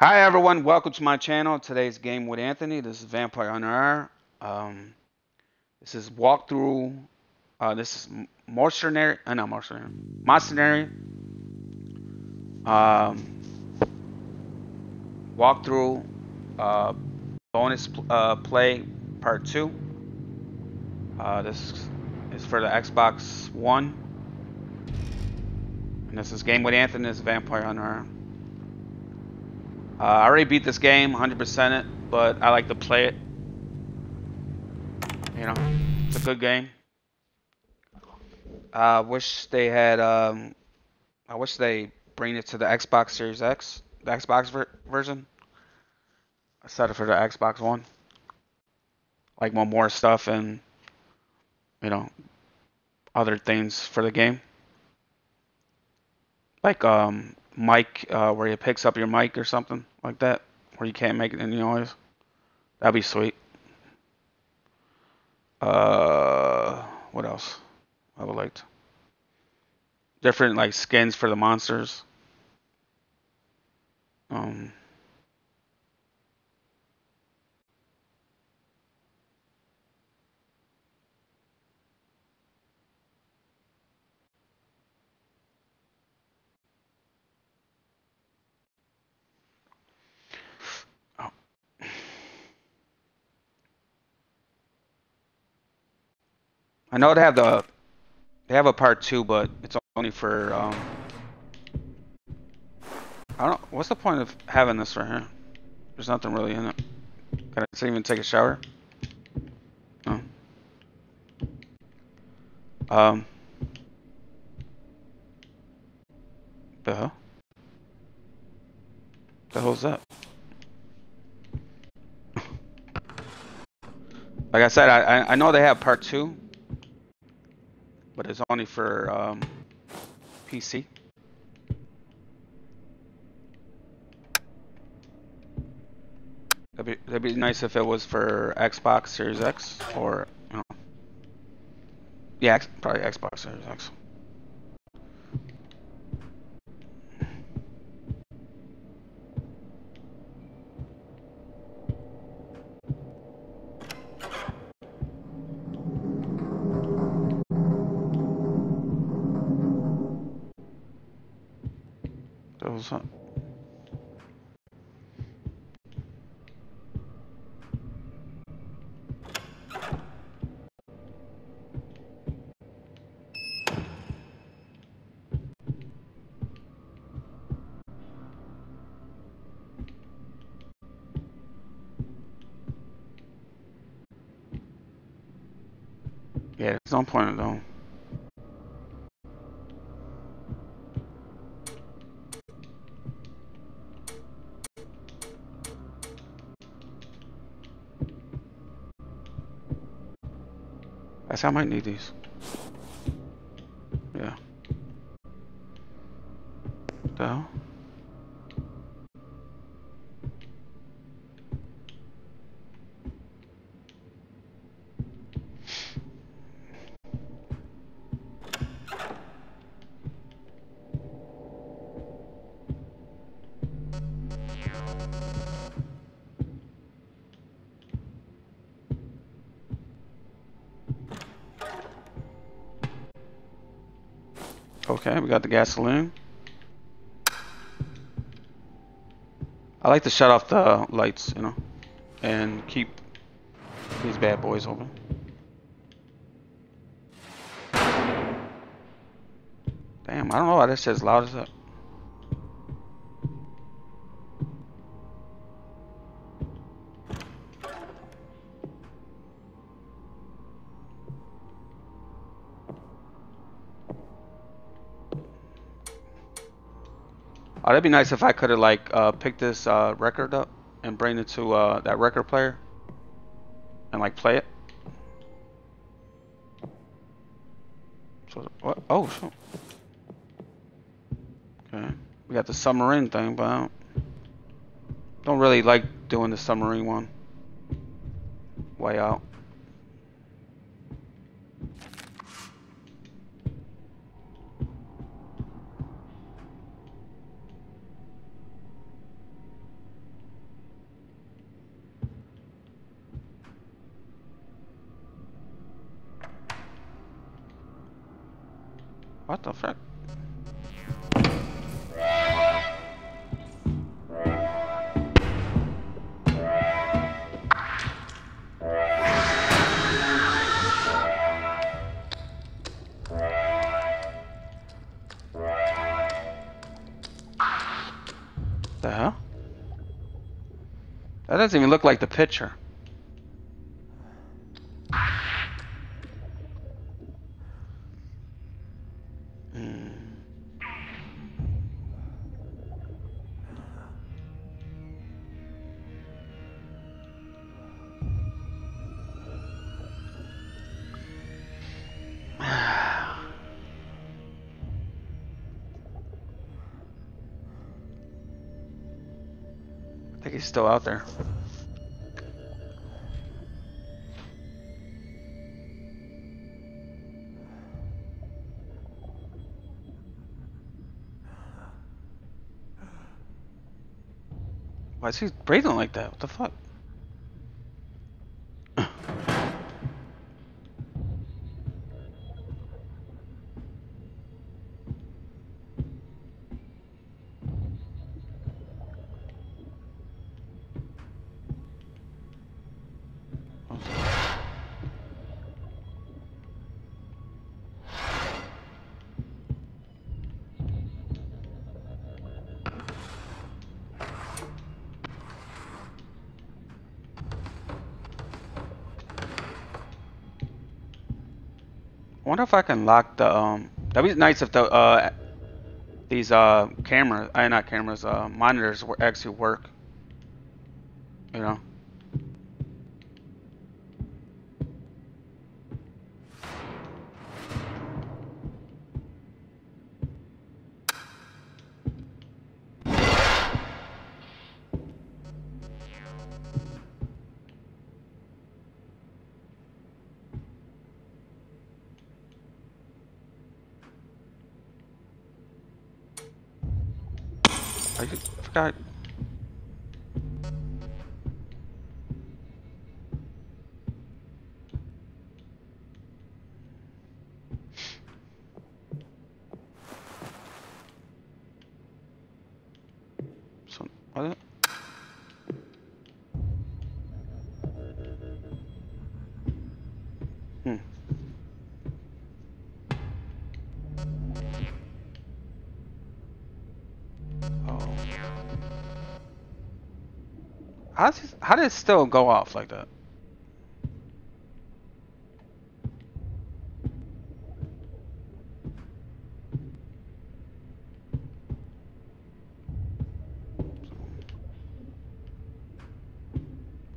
Hi everyone, welcome to my channel. Today's game with Anthony. This is Vampire Hunter. Um, this is walkthrough. Uh, this is mercenary. Uh, not mercenary. Mercenary. Um, walkthrough. Uh, bonus uh, play part two. Uh, this is for the Xbox One. And this is game with Anthony. This is Vampire Hunter. Uh, I already beat this game, 100% it, but I like to play it. You know, it's a good game. I uh, wish they had. Um, I wish they bring it to the Xbox Series X, the Xbox ver version. I set it for the Xbox One. Like more stuff and you know other things for the game. Like um mic uh, where it picks up your mic or something like that, where you can't make any noise. That'd be sweet. Uh, what else? I would like to. Different like skins for the monsters. Um. I know they have the they have a part two, but it's only for um. I don't. What's the point of having this right here? There's nothing really in it. Can I even take a shower? No. Um. The hell? The hell's that? like I said, I I know they have part two but it's only for um, PC. That'd be, that'd be nice if it was for Xbox Series X or, you know, yeah, probably Xbox Series X. Those Yeah, there's no point though. Guess I might need these. Got the gasoline. I like to shut off the lights, you know, and keep these bad boys open. Damn, I don't know why this says loud as that. That'd be nice if I could have like uh, picked this uh, record up and bring it to uh, that record player and like play it. So what? Oh, so. okay. We got the submarine thing, but I don't, don't really like doing the submarine one. way out. Doesn't even look like the picture. I think he's still out there. Why is he breathing like that? What the fuck? Wonder if I can lock the um. That'd be nice if the uh these uh cameras, I not cameras, uh monitors were actually work. I forgot. How did it still go off like that?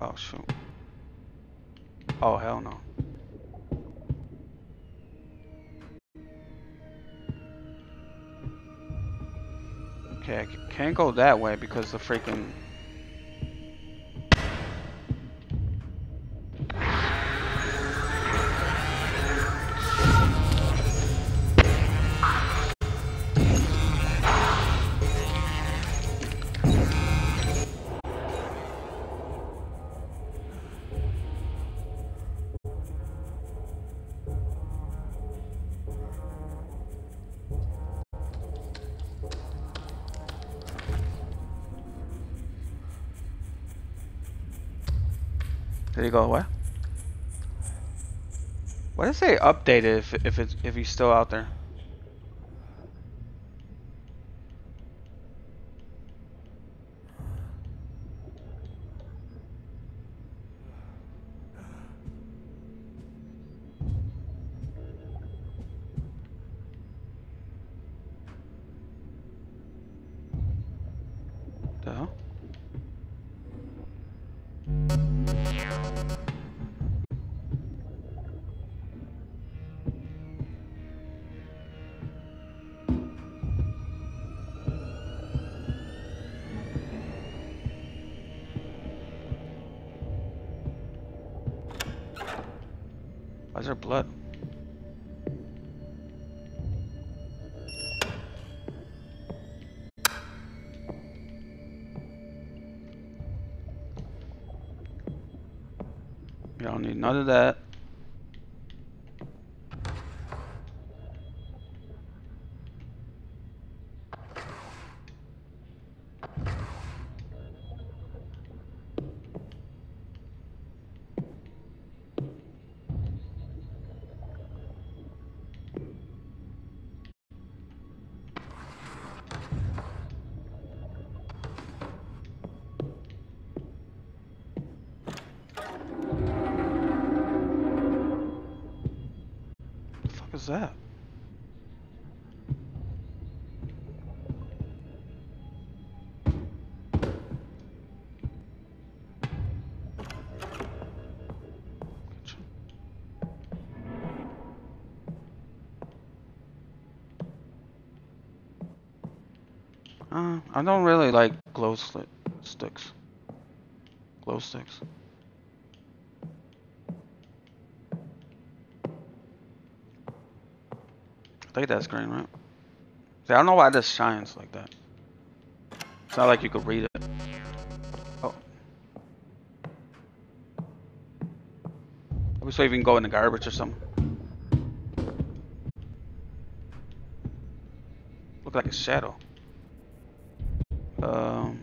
Oh shoot. Oh hell no. Okay, I can't go that way because the freaking go away? Why does it say updated if if it's if he's still out there? Of that. I don't really like glow sticks. Glow sticks. I think that's green, right? See, I don't know why this shines like that. It's not like you could read it. Oh. I wish I even go in the garbage or something. Look like a shadow. Um.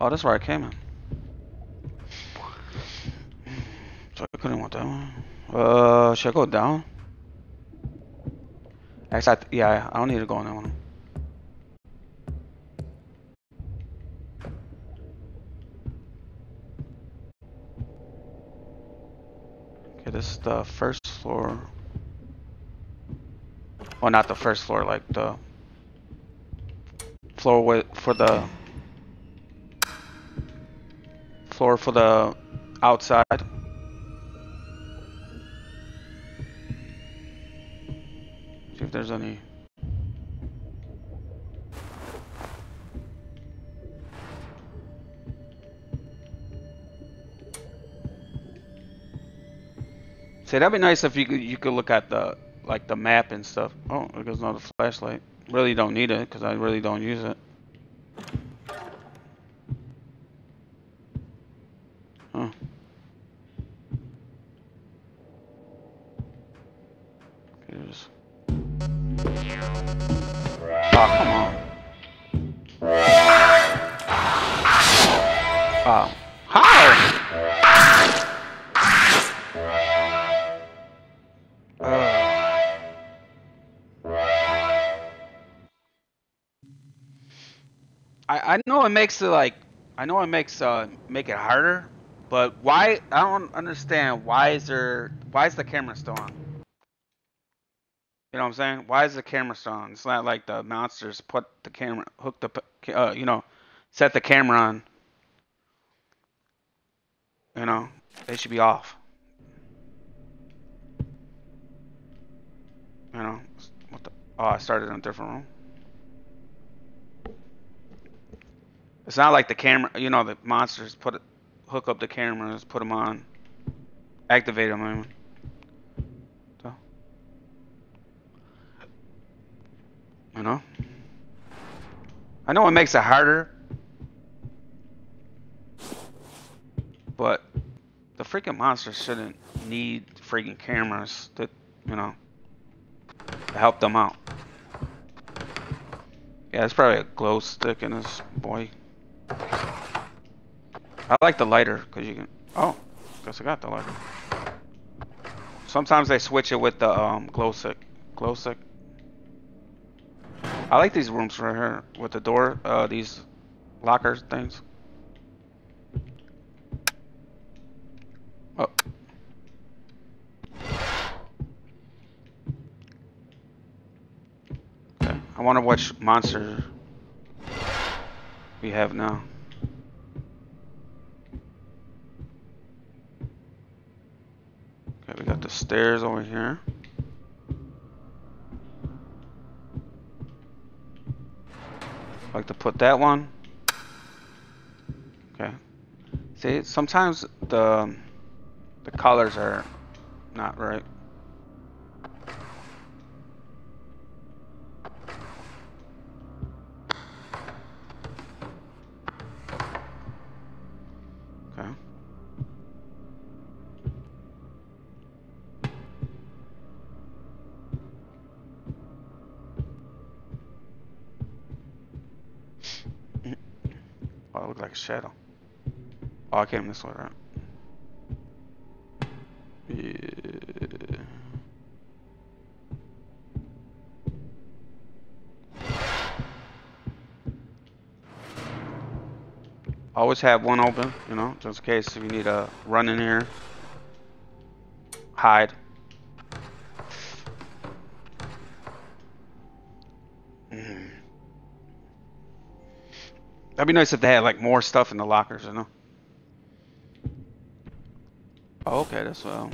Oh, that's where I came in. So I couldn't want that one. Uh, should I go down? Actually, I yeah, I don't need to go on that one. The first floor. Well, not the first floor, like the floor with for the floor for the outside. See, that'd be nice if you could you could look at the like the map and stuff. Oh, there goes another flashlight. Really don't need it because I really don't use it. Makes it like I know it makes uh make it harder, but why I don't understand why is there why is the camera still on? You know what I'm saying? Why is the camera still on? It's not like the monsters put the camera hooked up uh you know set the camera on. You know they should be off. You know what the oh I started in a different room. It's not like the camera, you know, the monsters put it, hook up the cameras, put them on, activate them. I mean. So, you know, I know it makes it harder, but the freaking monsters shouldn't need freaking cameras to, you know, to help them out. Yeah, it's probably a glow stick in this boy. I like the lighter because you can. Oh, guess I got the lighter. Sometimes they switch it with the um, glow stick. Glow stick. I like these rooms right here with the door. Uh, these lockers things. Oh. Okay. I wonder which monster we have now. Okay, we got the stairs over here. Like to put that one. Okay. See, sometimes the the colors are not right. I came this way, right? Yeah. Always have one open, you know, just in case if you need to run in here. Hide. Mm. That'd be nice if they had like more stuff in the lockers, you know. Oh, okay, that's well.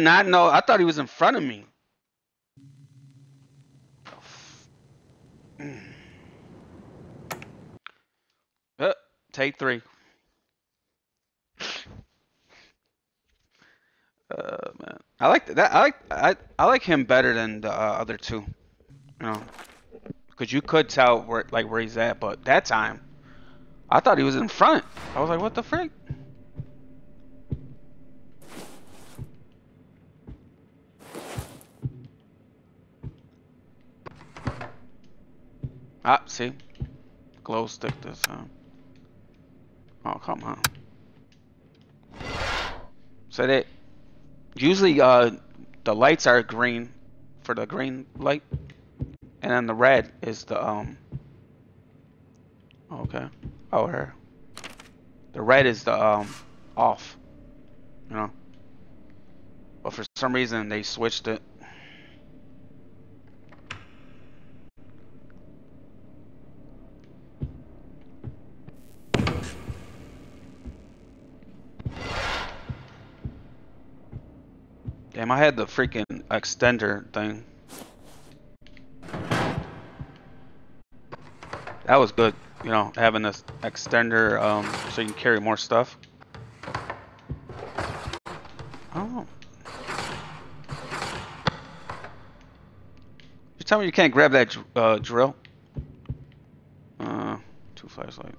Did not know. I thought he was in front of me. Uh, take three. Uh, man, I like that. I like I I like him better than the uh, other two. You know, because you could tell where like where he's at, but that time, I thought he was in front. I was like, what the frick? Ah, see, glow stick this time. Oh come on. So that usually uh the lights are green for the green light, and then the red is the um. Okay. Oh, here. The red is the um off. You know. But for some reason they switched it. Damn, I had the freaking extender thing. That was good, you know, having this extender um, so you can carry more stuff. Oh. You tell me you can't grab that uh, drill? Uh, two flashlight.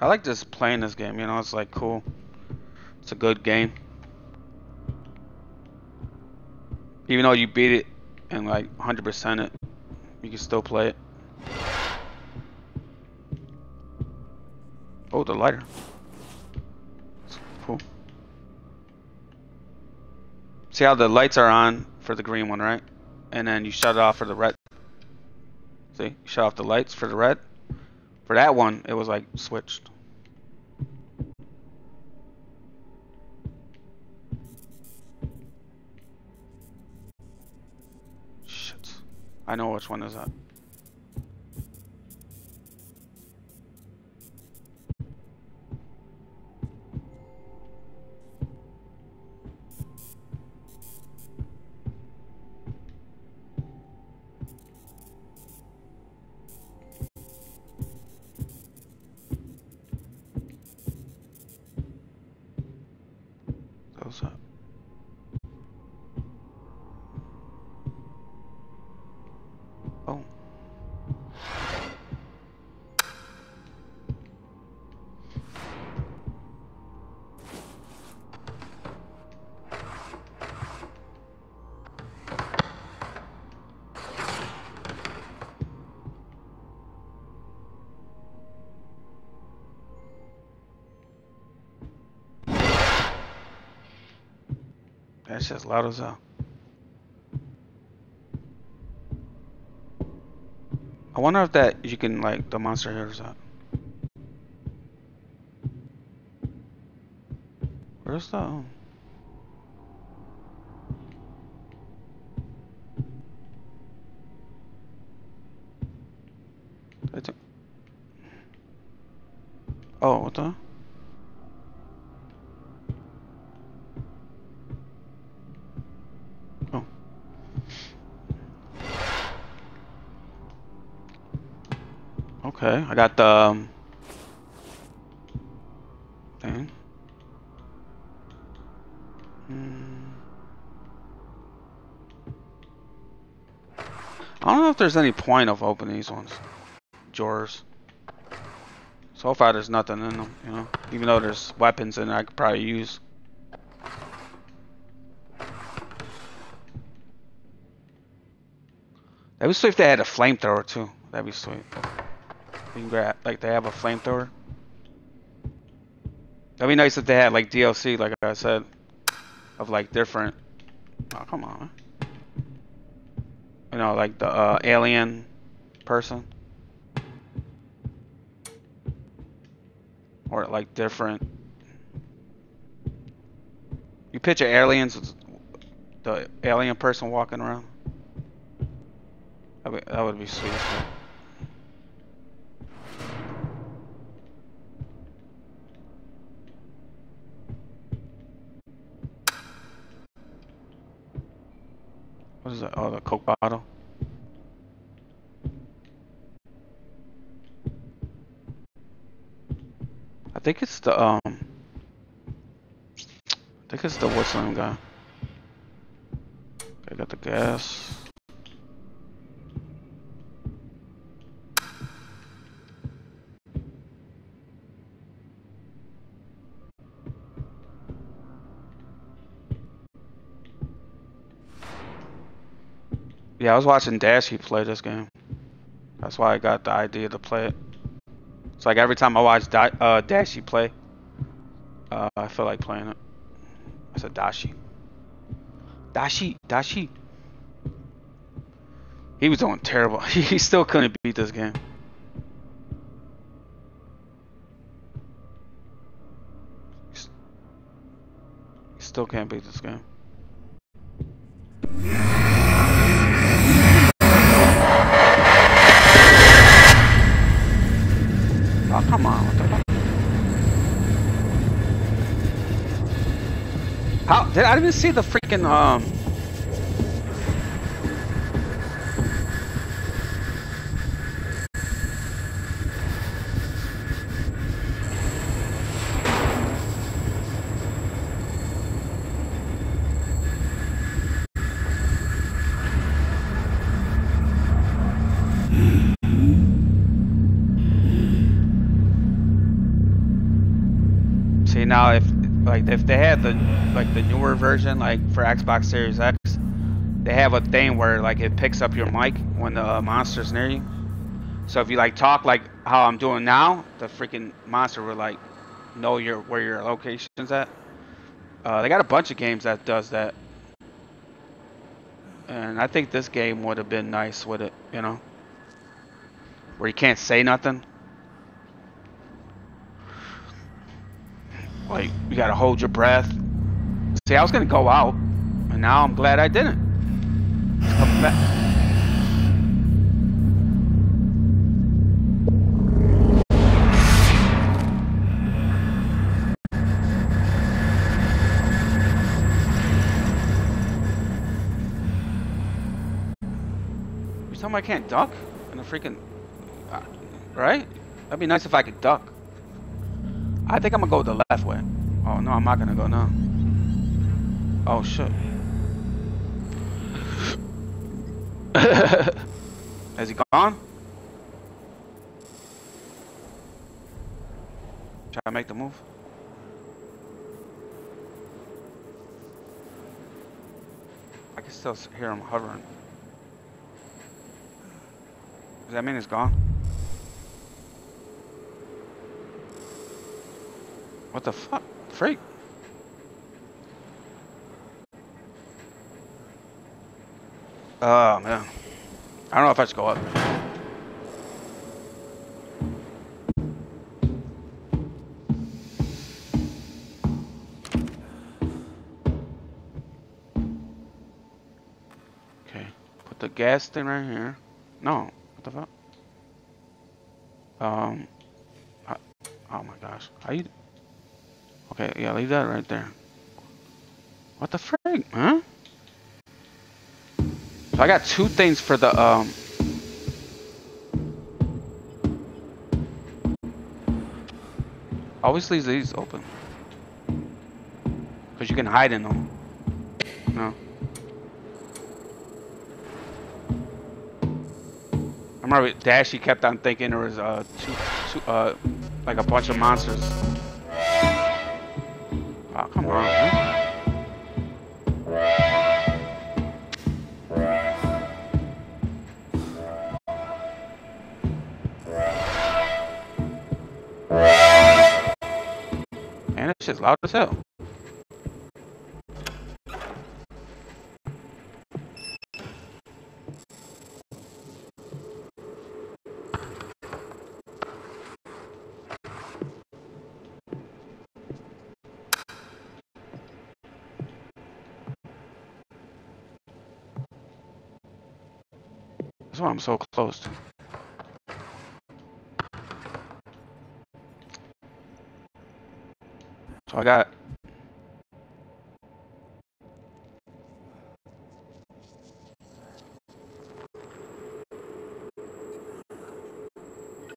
I like just playing this game, you know, it's like cool. It's a good game. Even though you beat it and like 100% it, you can still play it. Oh, the lighter. It's cool. See how the lights are on for the green one, right? And then you shut it off for the red. See, shut off the lights for the red. For that one, it was like switched. Shit. I know which one is that. Just loud as hell. I wonder if that you can like the monster hears that. Where's? Oh. Oh, what the? Okay, I got the um, thing. Hmm. I don't know if there's any point of opening these ones. Drawers. So far there's nothing in them, you know. Even though there's weapons in there I could probably use. That'd be sweet if they had a flamethrower too. That'd be sweet. You can grab, like they have a flamethrower. That'd be nice if they had like DLC, like I said, of like different. Oh come on. You know, like the uh, alien person. or like different. You picture aliens, the alien person walking around. Would, that would be sweet. What is that? Oh, the Coke bottle. I think it's the um. I think it's the name guy. I got the gas. Yeah, I was watching Dashie play this game. That's why I got the idea to play it. It's like every time I watch da uh, Dashie play, uh, I feel like playing it. I said Dashie. Dashie, Dashie. He was doing terrible. he still couldn't beat this game. He still can't beat this game. I didn't see the freaking, um... like if they had the like the newer version like for Xbox Series X, they have a thing where like it picks up your mic when the uh, monster's near you. So if you like talk like how I'm doing now, the freaking monster will like know your where your location's at. Uh, they got a bunch of games that does that, and I think this game would have been nice with it, you know, where you can't say nothing. Like, you gotta hold your breath. See, I was gonna go out, and now I'm glad I didn't. Back. You tell me I can't duck in a freaking... Uh, right? That'd be nice if I could duck. I think I'm gonna go the left way. Oh no, I'm not gonna go now. Oh shit. Has he gone? Try to make the move. I can still hear him hovering. Does that mean it's gone? What the fuck? Freak. Oh man. I don't know if I should go up. Okay. Put the gas thing right here. No. What the fuck? Um. I, oh my gosh. How you? Okay. Yeah. Leave that right there. What the frig, huh? So I got two things for the um. Always leaves these open. Cause you can hide in them. No. I remember Dashie kept on thinking there was uh two, two uh like a bunch of monsters. Man. This shit's loud as hell. I'm so close. So I got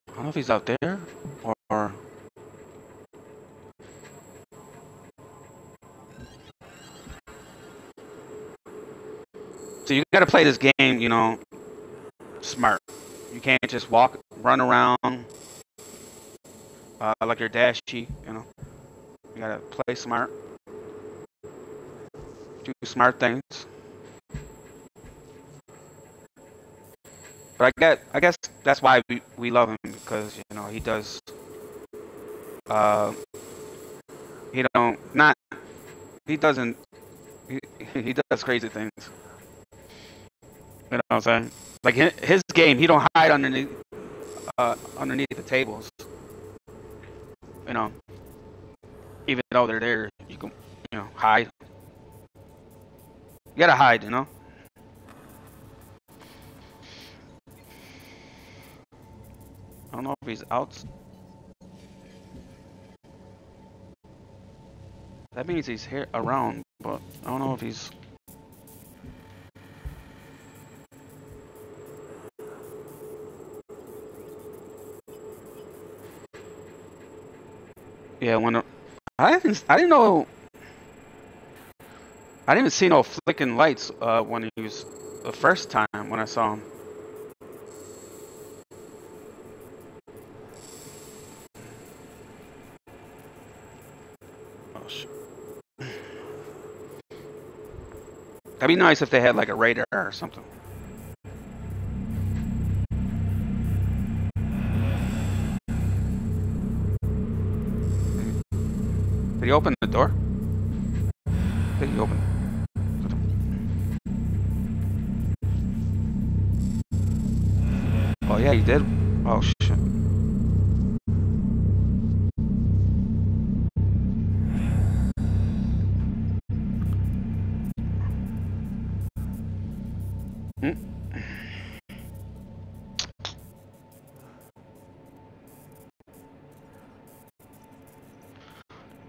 I don't know if he's out there or So you gotta play this game, you know, smart. You can't just walk, run around uh, like your Dashie, you know. You gotta play smart, do smart things. But I get, I guess that's why we, we love him because you know he does. Uh, he don't not. He doesn't. He, he does crazy things. You know what I'm saying? Like his game, he don't hide underneath uh, underneath the tables. You know, even though they're there, you can you know hide. You gotta hide, you know. I don't know if he's out. That means he's here around, but I don't know if he's. Yeah, when I didn't, I didn't know. I didn't even see no flicking lights uh, when he was the first time when I saw him. Oh shit. That'd be nice if they had like a radar or something. Did he open the door? Did he open? Oh yeah, he did. Oh shit. Hmm.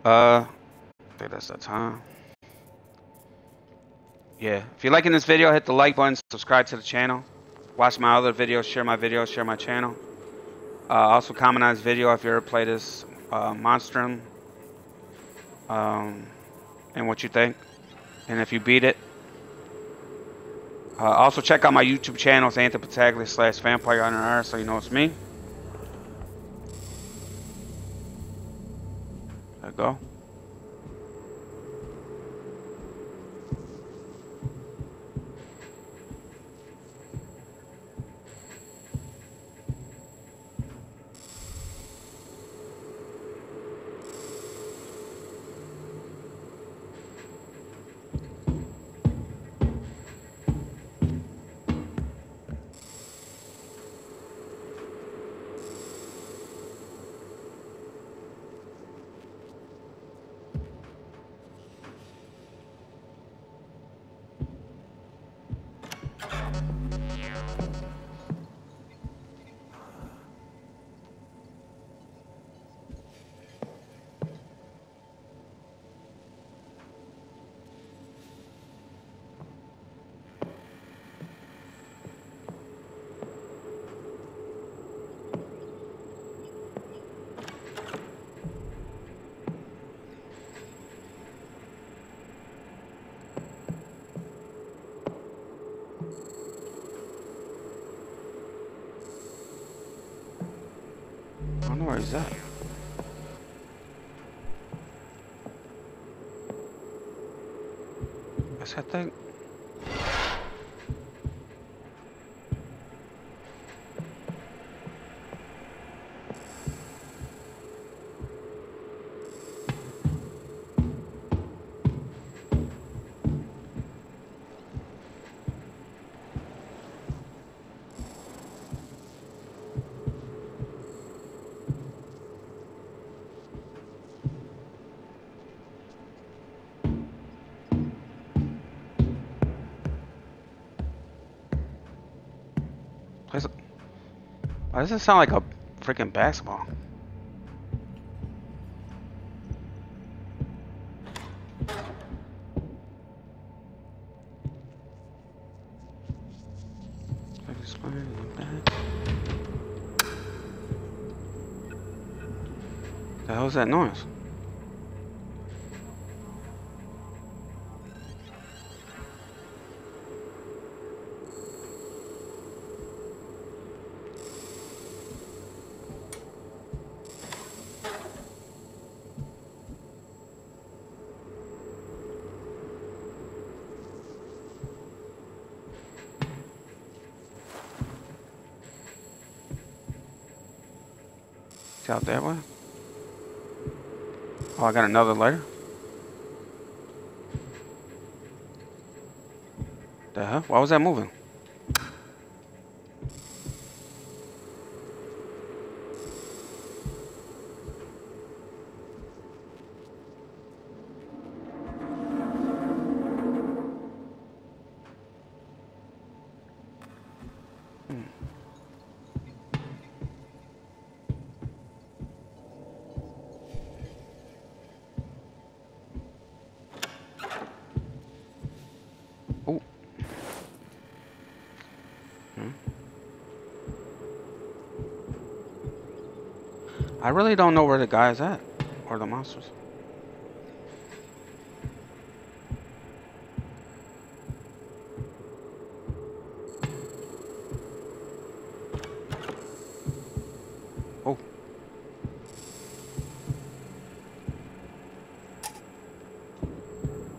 Uh, I think that's the time. Yeah, if you're liking this video, hit the like button, subscribe to the channel. Watch my other videos, share my videos, share my channel. Uh, also comment on this video if you ever play this uh, Monstrum. Um, and what you think. And if you beat it. Uh, also check out my YouTube channel, it's Anthony Battaglia slash Vampire Hunter so you know it's me. Go. Why does it sound like a freaking basketball? Hell's that noise? Out that way. Oh, I got another letter. The hell? Why was that moving? I really don't know where the guy is at. Or the monsters. Oh.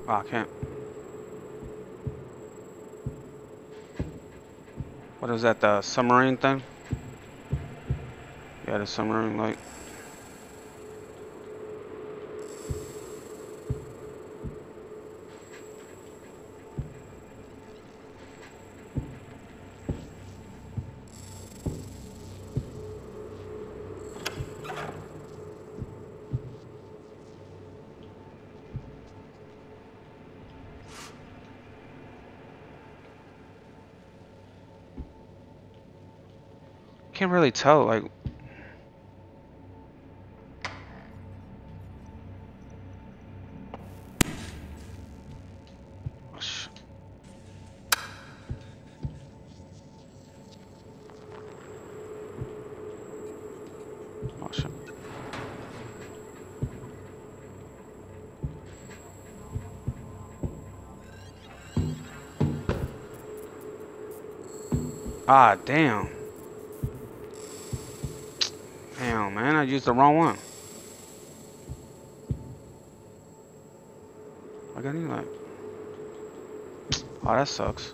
Oh, I can't. What is that, the submarine thing? Yeah, the submarine light. Can't really tell, like. Ah, damn. Damn, man, I used the wrong one. I got any like. Oh, that sucks.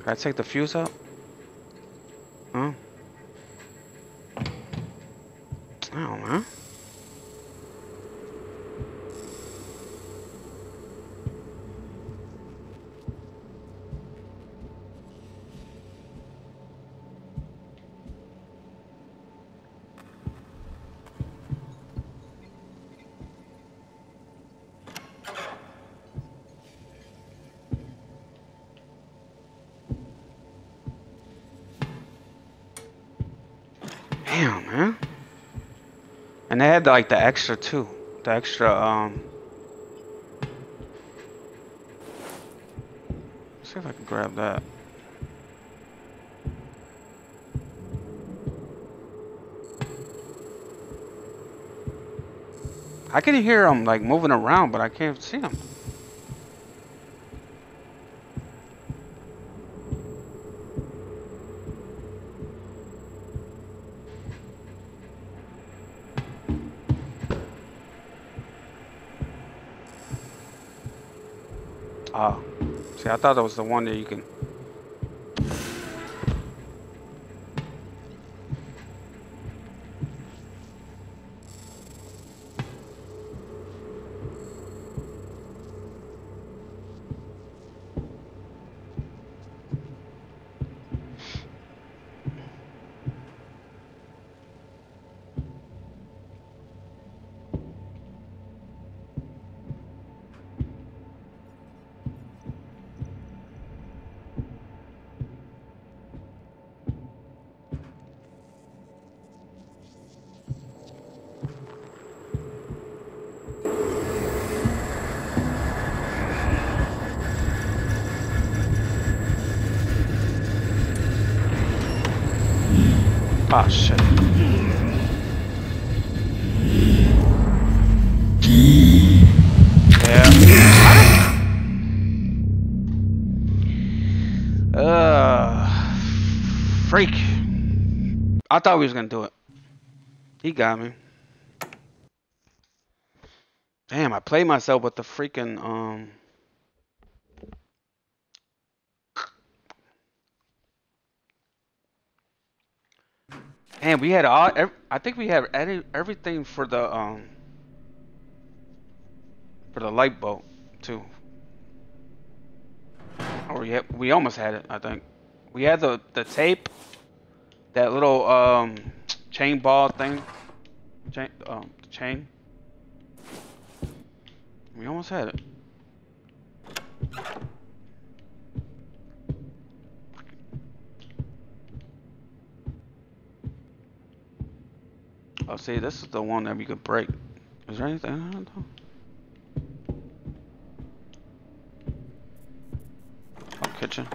Can I take the fuse out? They had like the extra too. The extra, um. Let's see if I can grab that. I can hear them like moving around, but I can't see them. Ah, see, I thought that was the one that you can. Thought we was gonna do it. He got me. Damn, I played myself with the freaking um. And we had all. ev- I think we had any, everything for the um. For the light boat too. Or yeah, we almost had it. I think we had the the tape, that little um chain ball thing, chain um chain. We almost had it. Oh, see, this is the one that we could break. Is there anything? Oh, kitchen.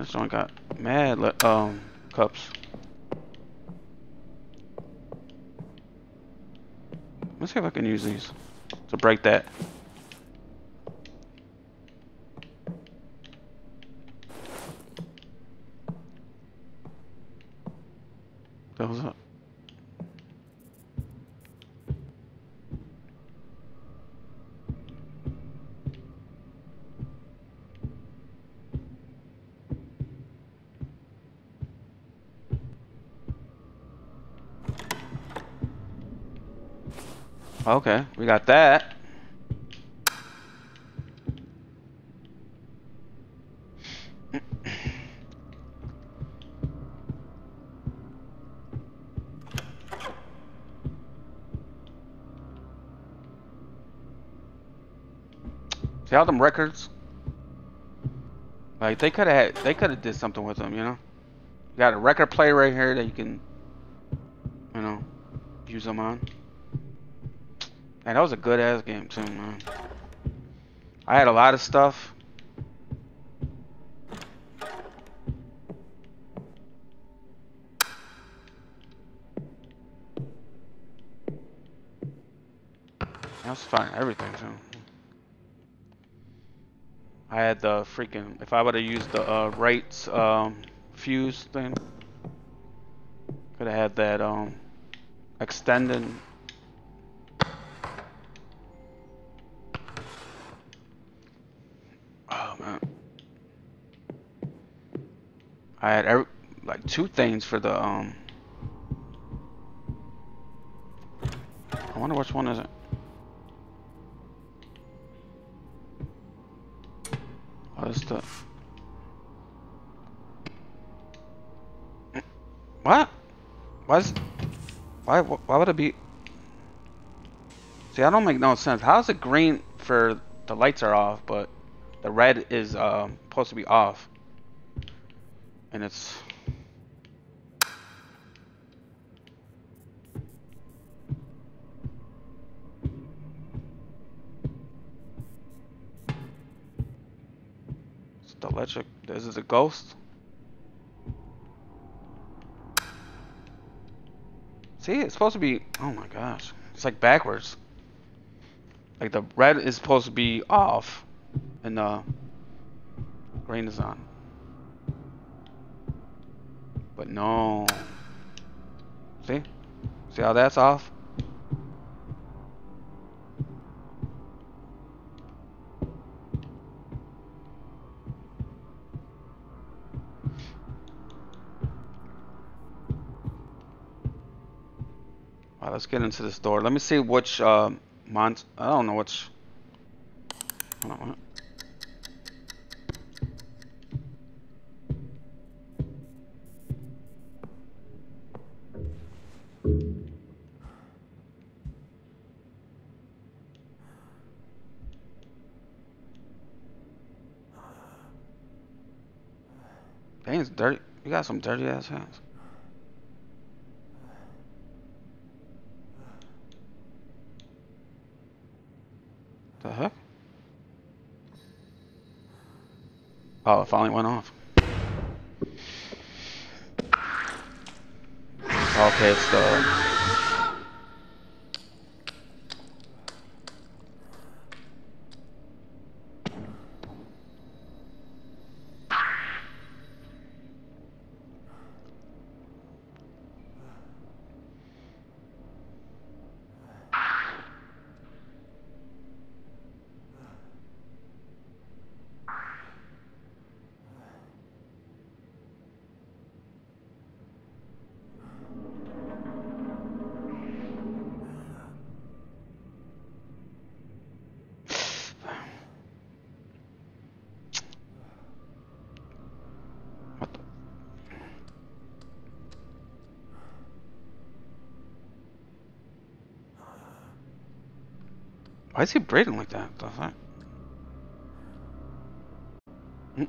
This one got mad um cups. Let's see if I can use these to break. That was up. Okay, we got that. See all them records? Like they could have they could have did something with them, you know. You got a record player right here that you can, you know, use them on. Man, that was a good ass game too, man. I had a lot of stuff. I was fine, everything too. I had the freaking. If I would have used the uh, rates um, fuse thing, could have had that um extended. I had every, like two things for the um. I wonder which one is it. What is the? What? Why is? Why? Why would it be? See, I don't make no sense. How is it green for the lights are off, but the red is um, supposed to be off, and it's. It's the electric. Is it a ghost? See, it's supposed to be. Oh my gosh, it's like backwards. Like the red is supposed to be off, and the green is on. But no. See? See how that's off? Alright, let's get into this door. Let me see which, uh, mont- I don't know which... On, some dirty ass hands. The heck? Oh, it finally went off. Okay, it's the... What the... Why is he breathing like that? The fuck? Mm.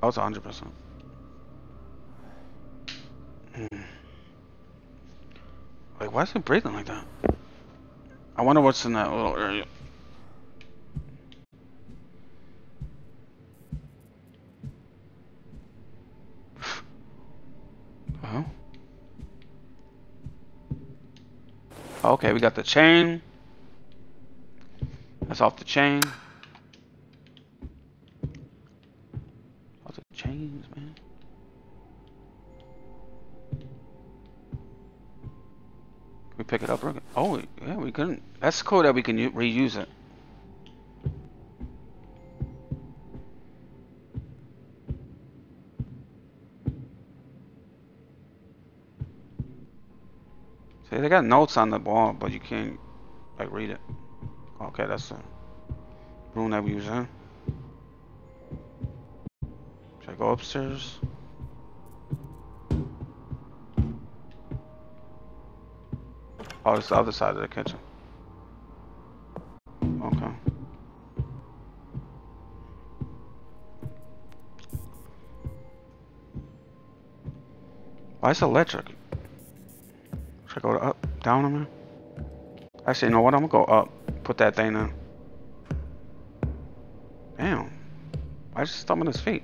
I was 100%. Hmm. Like, why is he breathing like that? I wonder what's in that little area. Okay, we got the chain. That's off the chain. Off the chains, man. Can we pick it up? Oh, yeah, we couldn't. That's cool that we can reuse it. See, they got notes on the wall, but you can't, like, read it. Okay, that's the room that we use in. Should I go upstairs? Oh, it's the other side of the kitchen. Okay. Why is electric? Down on me? Actually, you know what? I'm gonna go up. Put that thing in. Damn. Why is it stomping his feet?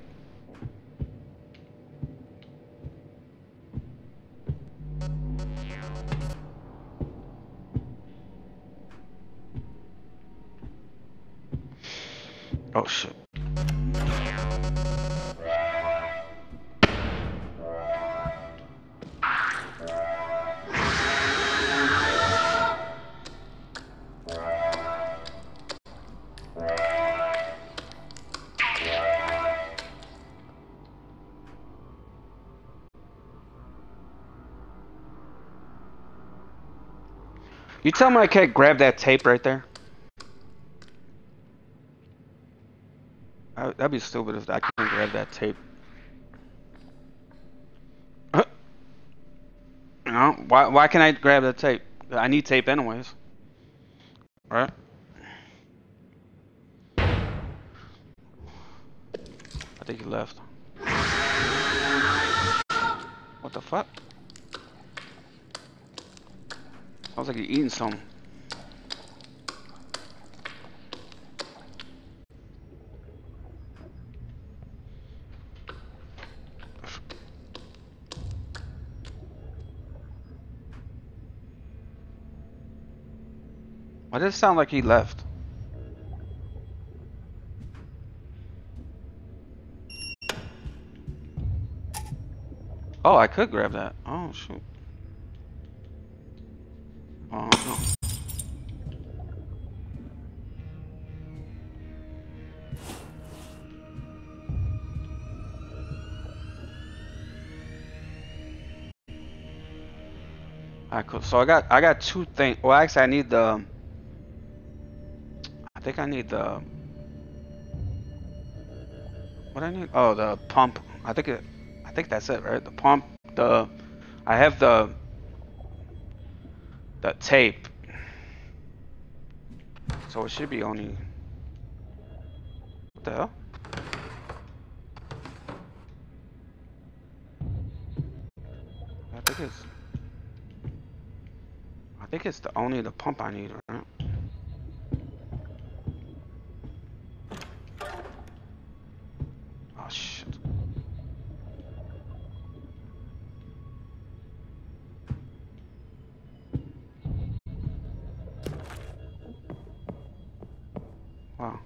Me I can't grab that tape right there? That'd be stupid if I couldn't grab that tape. Know, why, why can't I grab that tape? I need tape anyways. Right? I think he left. What the fuck? Sounds like you're eating some. Why does it sound like he left? Oh, I could grab that. Oh, shoot. So I got I got two things. Well, actually, I need the. I think I need the. What I need? Oh, the pump. I think it. I think that's it, right? The pump. The. I have the. The tape. So it should be only. What the hell? I think it's. I think it's the only the pump I need, right? Oh shit. Wow.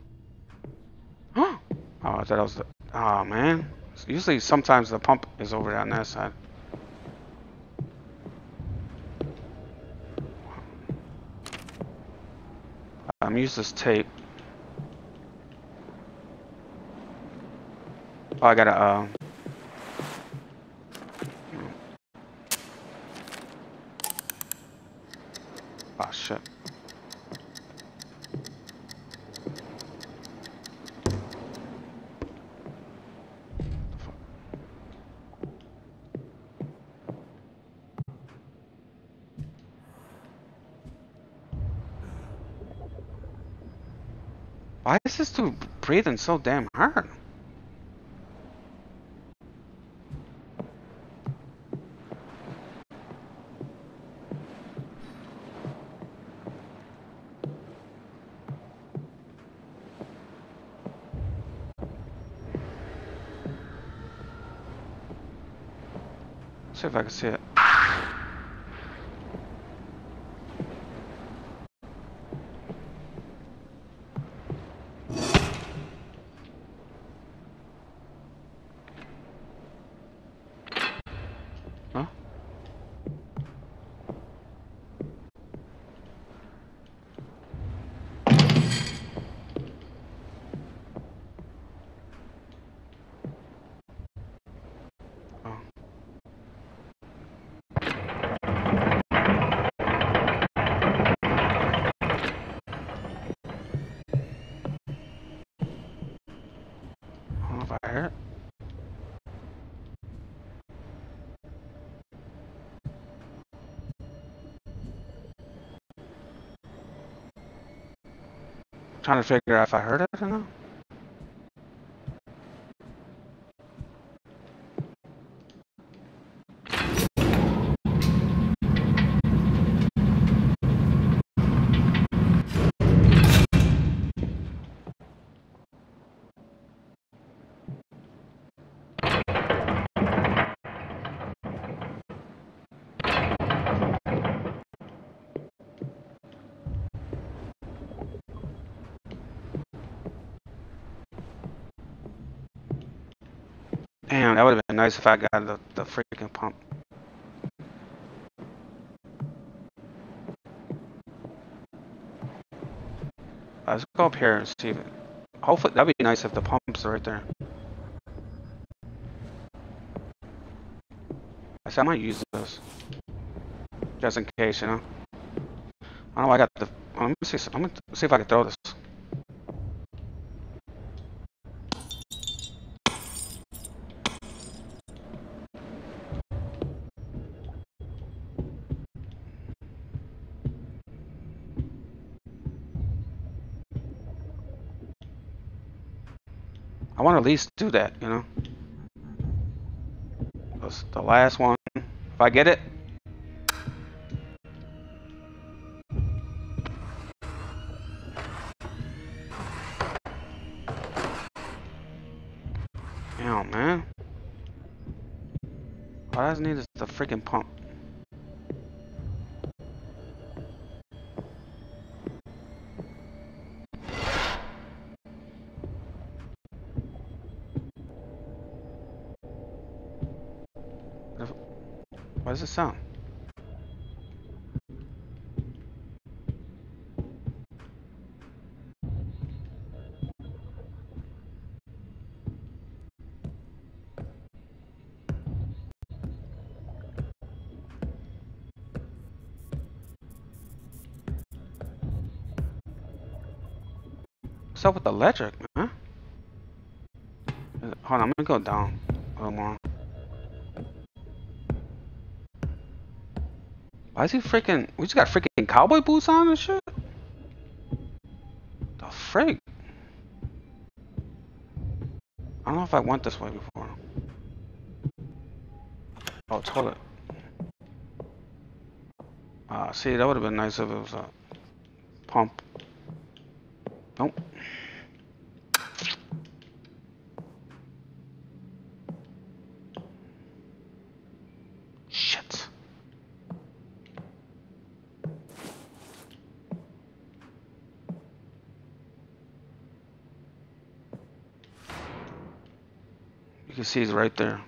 oh, I thought that was the. Oh man. Usually, sometimes the pump is over on that side. Use this tape. Oh, I gotta. Oh, shit. Why is this dude breathing so damn hard? See if I can see it. Huh? Oh. I don't know if I heard it. Trying to figure out if I heard it or not. Damn, that would have been nice if I got the, the freaking pump. Let's go up here and see if. Hopefully, that'd be nice if the pumps are right there. I said I might use this. Just in case, you know. I know I got the. Let me see. I'm gonna see if I can throw this. Least do that, you know. That's the last one. If I get it. Damn, man. All I need is the freaking pump. Does it sound? What's up with the electric, man? Hold on, I'm gonna go down a little more. Why is he freaking? We just got freaking cowboy boots on and shit. The freak? I don't know if I went this way before. Oh, toilet. Ah, uh, see, that would have been nice if it was a pump. Nope. See he's right there.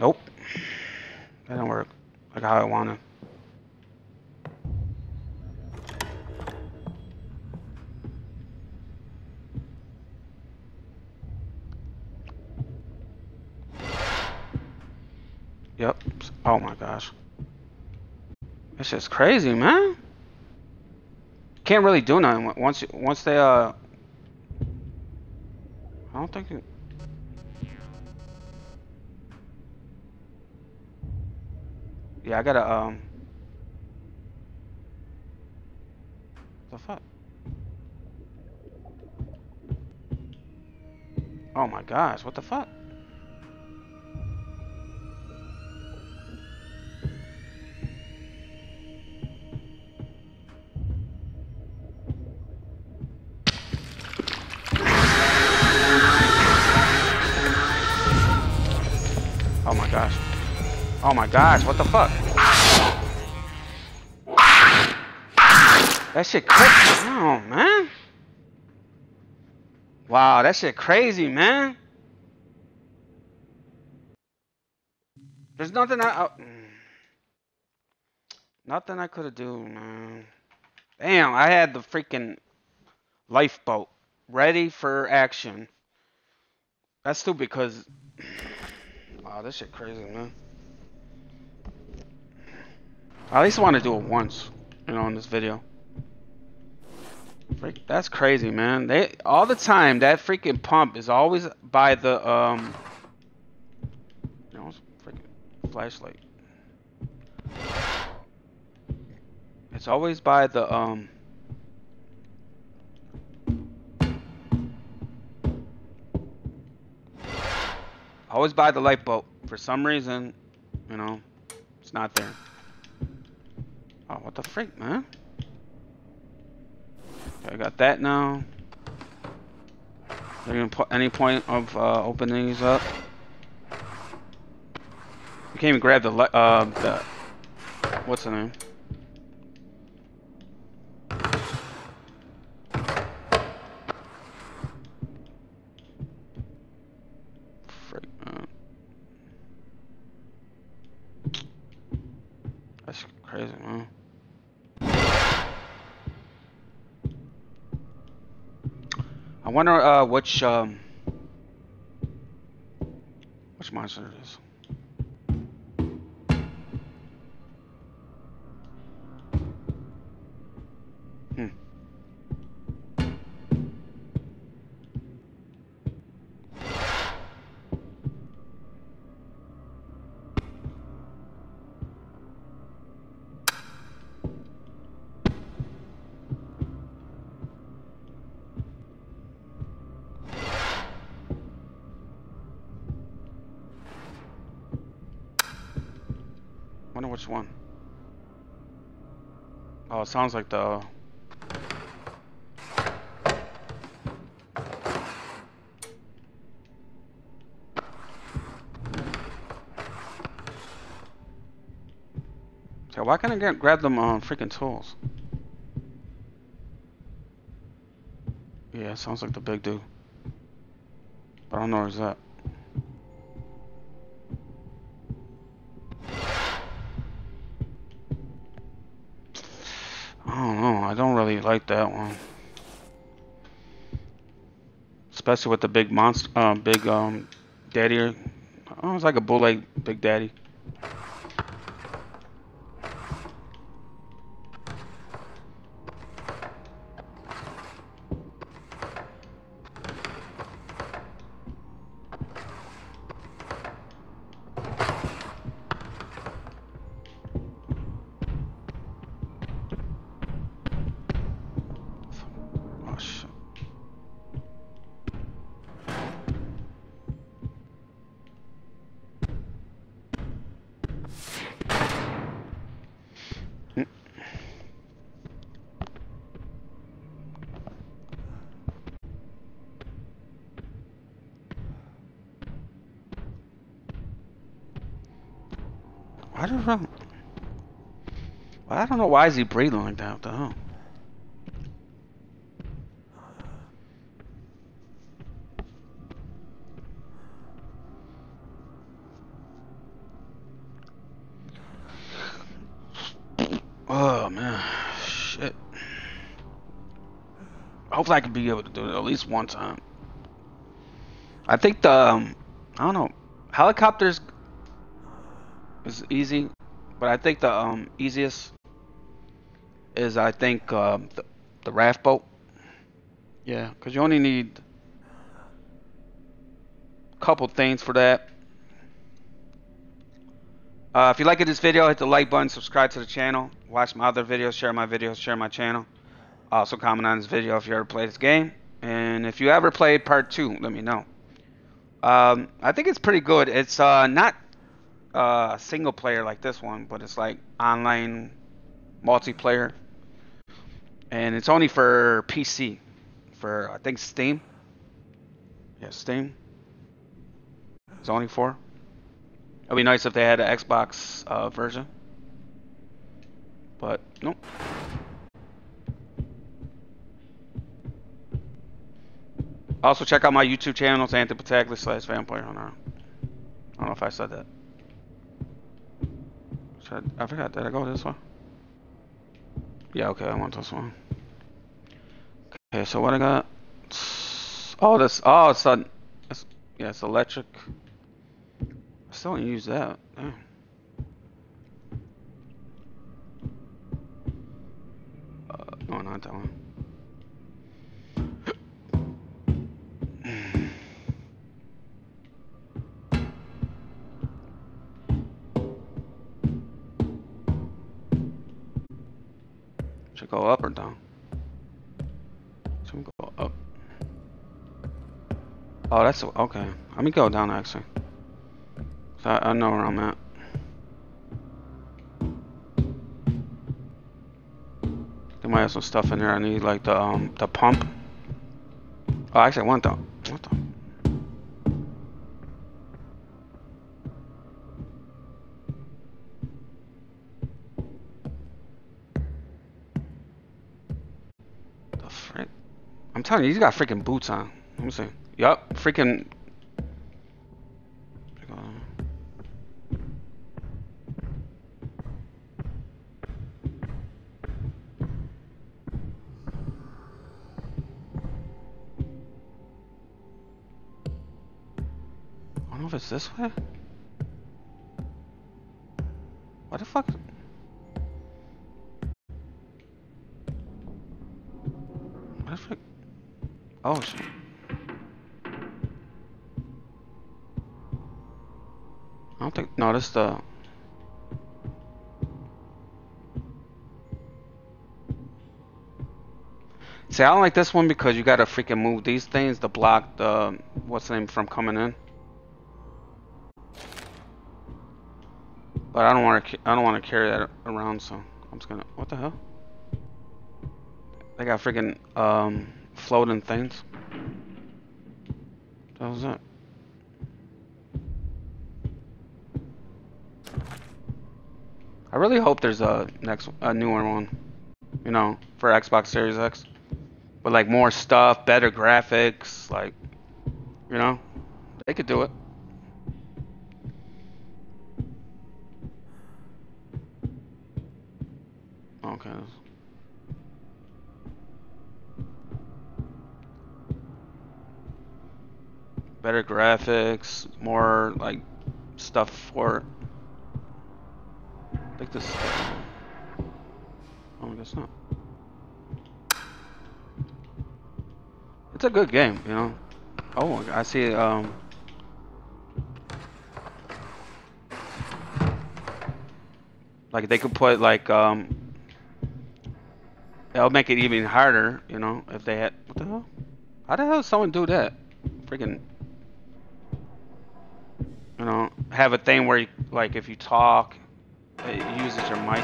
Nope. That didn't work like how I wanted. Yep. Oh my gosh. It's crazy, man. Can't really do nothing once once they uh. I don't think. It... Yeah, I gotta um. The fuck. Oh my gosh! What the fuck? Oh my gosh, what the fuck? That shit crazy. Oh, man. Wow, that shit crazy, man. There's nothing I... Uh, nothing I could have do, man. Damn, I had the freaking lifeboat ready for action. That's stupid because... Wow, this shit crazy, man. I at least want to do it once, you know, in this video. Freak, that's crazy, man. They all the time that freaking pump is always by the um, you know, freaking flashlight. It's always by the um. Always by the light bulb. For some reason, you know, it's not there. Oh, what the freak, man? Okay, I got that now. They're gonna put any point of uh, opening these up? You can't even grab the, uh, the, what's the name? That's crazy, man. I wonder uh, which um, which monster it is. It sounds like the So, why can't I get, grab them um, freaking tools? Yeah, sounds like the big dude. But I don't know where he's at. Like that one. Especially with the big monster, um, big um, daddy. Oh, it's like a bullet, big daddy. Is he breathing like that. What? Oh man, shit. Hopefully I can be able to do it at least one time. I think the um, I don't know helicopters is easy, but I think the um easiest is I think um the, the raft boat. Yeah, because you only need a couple things for that. Uh, if you like this video, hit the like button, subscribe to the channel, watch my other videos, share my videos, share my channel. Also comment on this video if you ever played this game. And if you ever played part two, let me know. Um, I think it's pretty good. It's uh, not uh, single player like this one, but it's like online multiplayer. And it's only for PC. For, I think, Steam. Yeah, Steam. It's only for. It'd be nice if they had an Xbox uh, version. But, nope. Also, check out my YouTube channel. It's Anthony slash Vampire Hunter. I don't know if I said that. Should I, I forgot. Did I go this one? Yeah, okay. I want this one. Okay, so what I got? Oh, this. Oh, it's a. It's, yeah, it's electric. I still don't use that. Damn. Uh, no, not that one. Go up or down? We go up? Oh, that's okay. Let me go down actually. So I, I know where I'm at. There might have some stuff in there. I need like the um the pump. Oh, actually, I want. The telling you, he's got freaking boots on. Let me see. Yup, freaking. I don't know if it's this way. See, I don't like this one because you gotta freaking move these things to block the what's the name from coming in. But I don't want to. I don't want to carry that around, so I'm just gonna. What the hell? They got freaking um floating things. What was that? I really hope there's a next a newer one, you know, for Xbox Series X, with like more stuff, better graphics, like, you know, they could do it. Okay. Better graphics, more like stuff for. like this. Oh, I guess not. It's a good game, you know. Oh, I see. Um. Like they could put like um. That'll make it even harder, you know, if they had. What the hell? How the hell someone do that? Freaking. You know, have a thing where, you, like, if you talk, it uses your mic.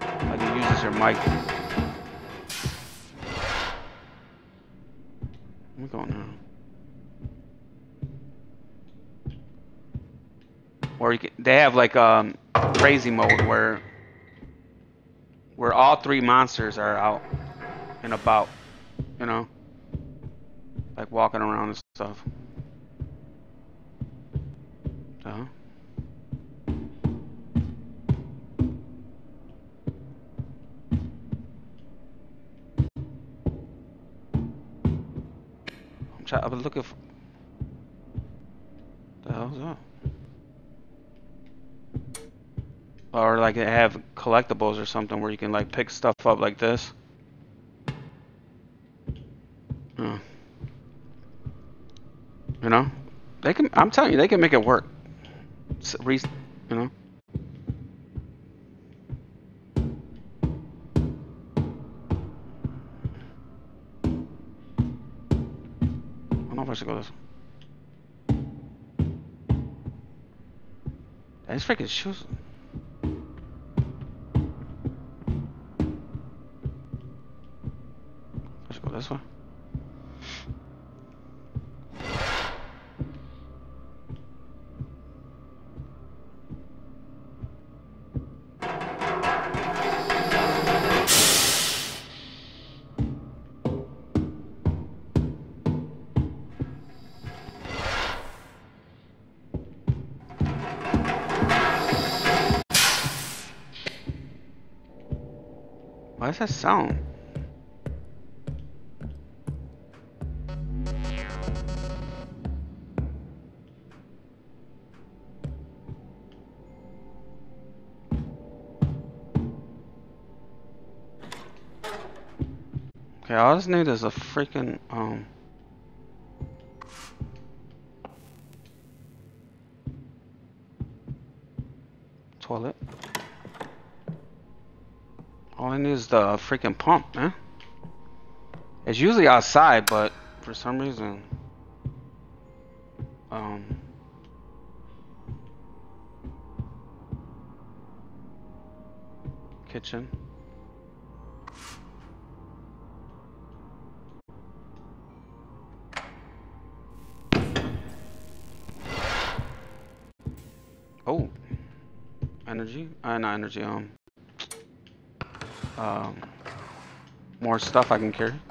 Like, it uses your mic. Where going now? Or you can, they have like um crazy mode where where all three monsters are out and about, you know, like walking around and stuff. So. I'm trying. I'm looking for. The hell's that? Or like they have collectibles or something where you can like pick stuff up like this. Oh. You know, they can. I'm telling you, they can make it work. Re- you know. I don't know go this. These freaking shoes. Sound? Okay, all I just need is a freaking um. The freaking pump, man. It's usually outside, but for some reason, um. Kitchen. Oh. Energy? Uh, not energy, um. Um. More stuff I can carry.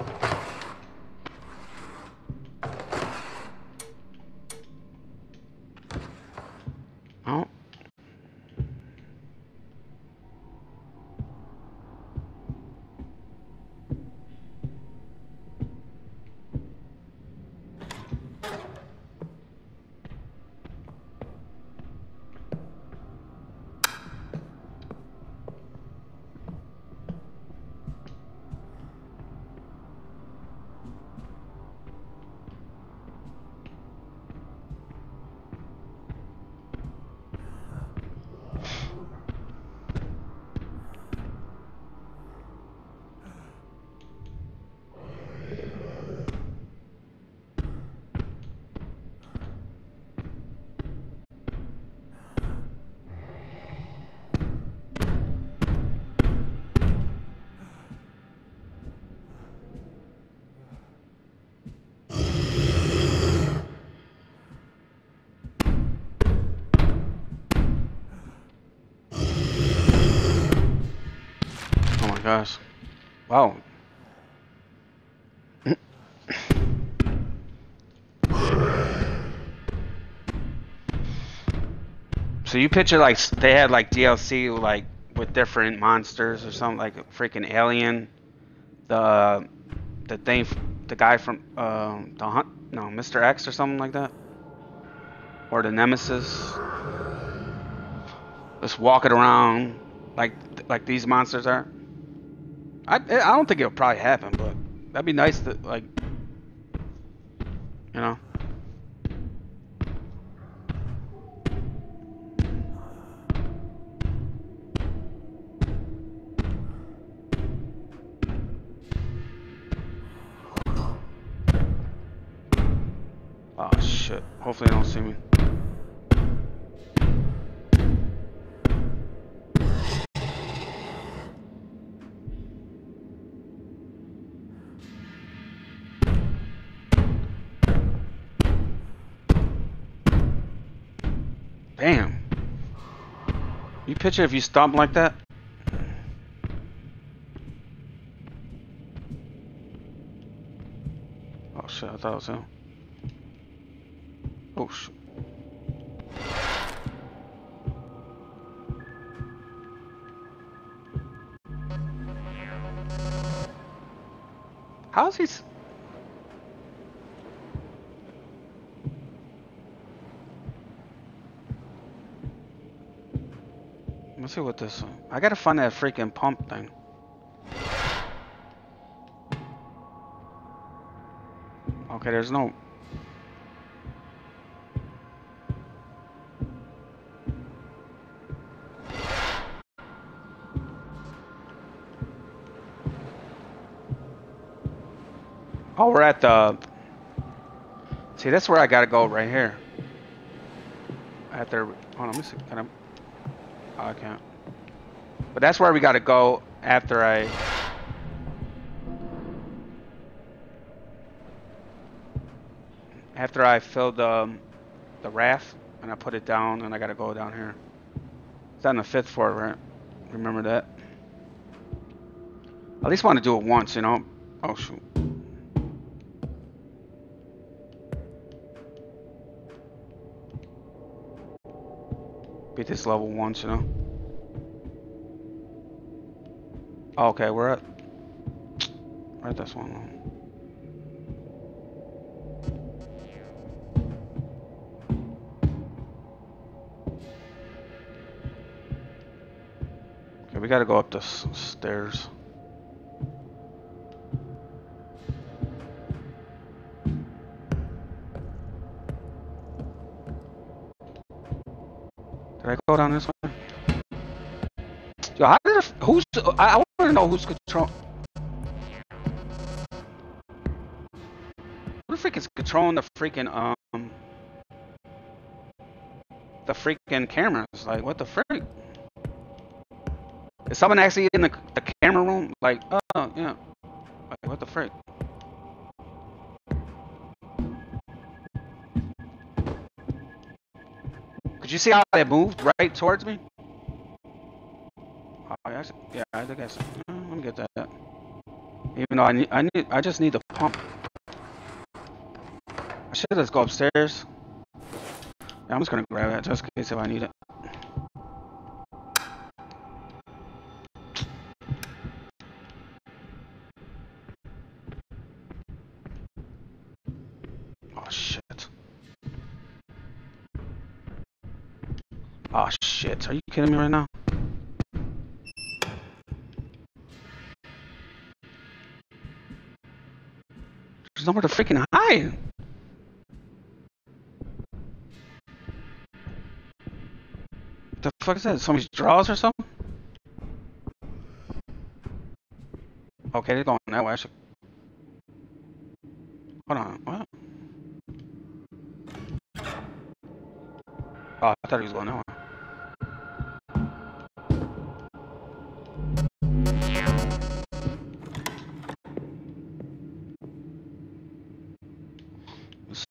So you picture like they had like DLC like with different monsters or something like a freaking alien, the the thing, the guy from um the hunt, no, Mr. X or something like that, or the Nemesis, just walking around like like these monsters are. I I don't think it'll probably happen, but that'd be nice to like, Picture if you stomp like that? Oh shit, I thought it was him. Oh shit. See what this. I gotta find that freaking pump thing. Okay, there's no. Oh, we're at the. See, that's where I gotta go right here. At their. Hold on, let me see. Can I? Oh, I can't. But that's where we gotta go after I. After I filled um, the raft and I put it down, and I gotta go down here. It's on the fifth floor, right? Remember that? I At least want to do it once, you know. Oh shoot. Beat this level once, you know. Oh, okay, we're at. We're at this one. Okay, we gotta go up the stairs. I, I want to know who's control. Who the freak is controlling the freaking um the freaking cameras? Like, what the freak? Is someone actually in the the camera room? Like, oh yeah. Like, what the frick? Could you see how they moved right towards me? I guess- yeah, I guess. Mm, let me get that. Even though I need, I need, I just need the pump. I should just go upstairs. Yeah, I'm just gonna grab that just in case if I need it. Oh shit. Oh shit. Are you kidding me right now? There's to freaking hide. The fuck is that? Somebody's drawers or something? Okay, they're going that way. I should... Hold on. What? Oh, I thought he was going that way.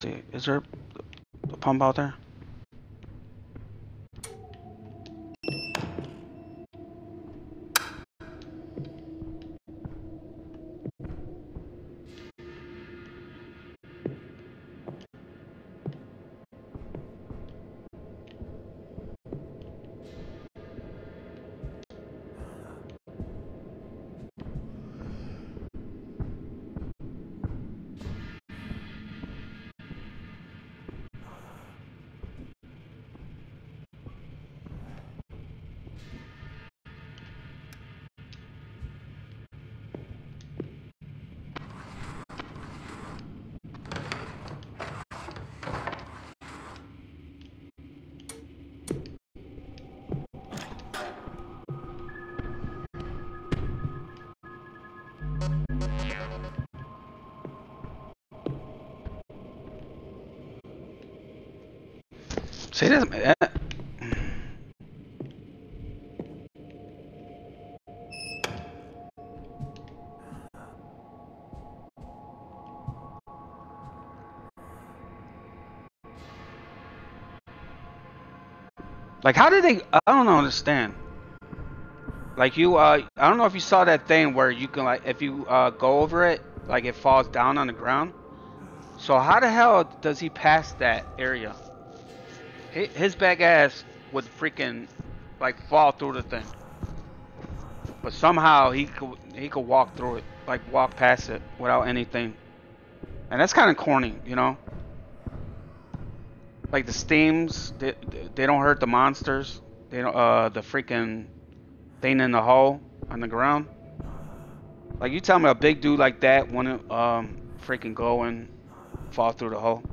Let's. Is there a pump out there? See this? eh, Like, how did they? I don't understand. Like you, uh, I don't know if you saw that thing where you can like, if you uh, go over it, like it falls down on the ground. So how the hell does he pass that area? Hi- His bag ass would freaking like fall through the thing, but somehow he could he could walk through it, like walk past it without anything. And that's kind of corny, you know. Like the steams, they, they don't hurt the monsters. They don't, uh, the freaking thing in the hole on the ground. Like you tell me a big dude like that wouldn't um freaking go and fall through the hole.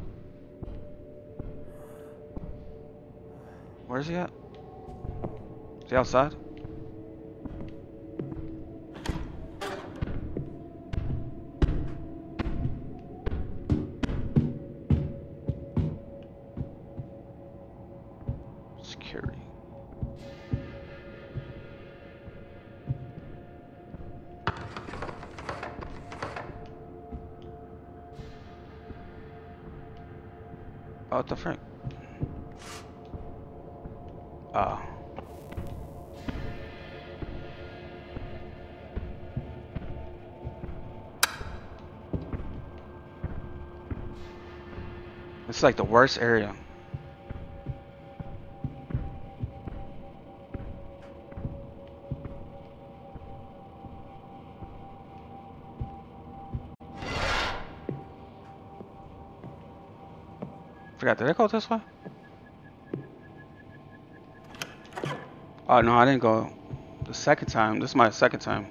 Where's he at? Is he outside? Security. Oh, what the frick? It's like the worst area. Forgot, did I go this way? Oh no, I didn't go the second time. This is my second time.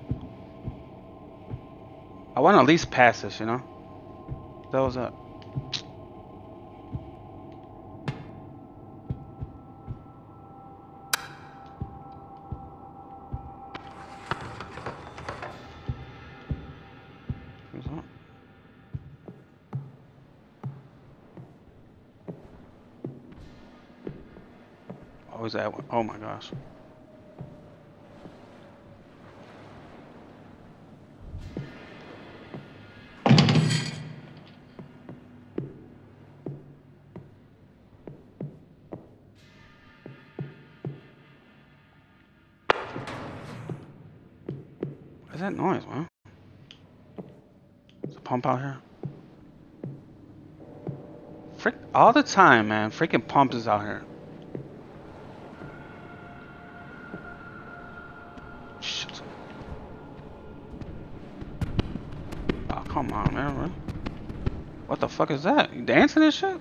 I want to at least pass this, you know? That was it. One? Oh my gosh. What is that noise, man? There's a pump out here. Frick, all the time, man. Freaking pumps is out here. Fuck is that? You dancing and shit?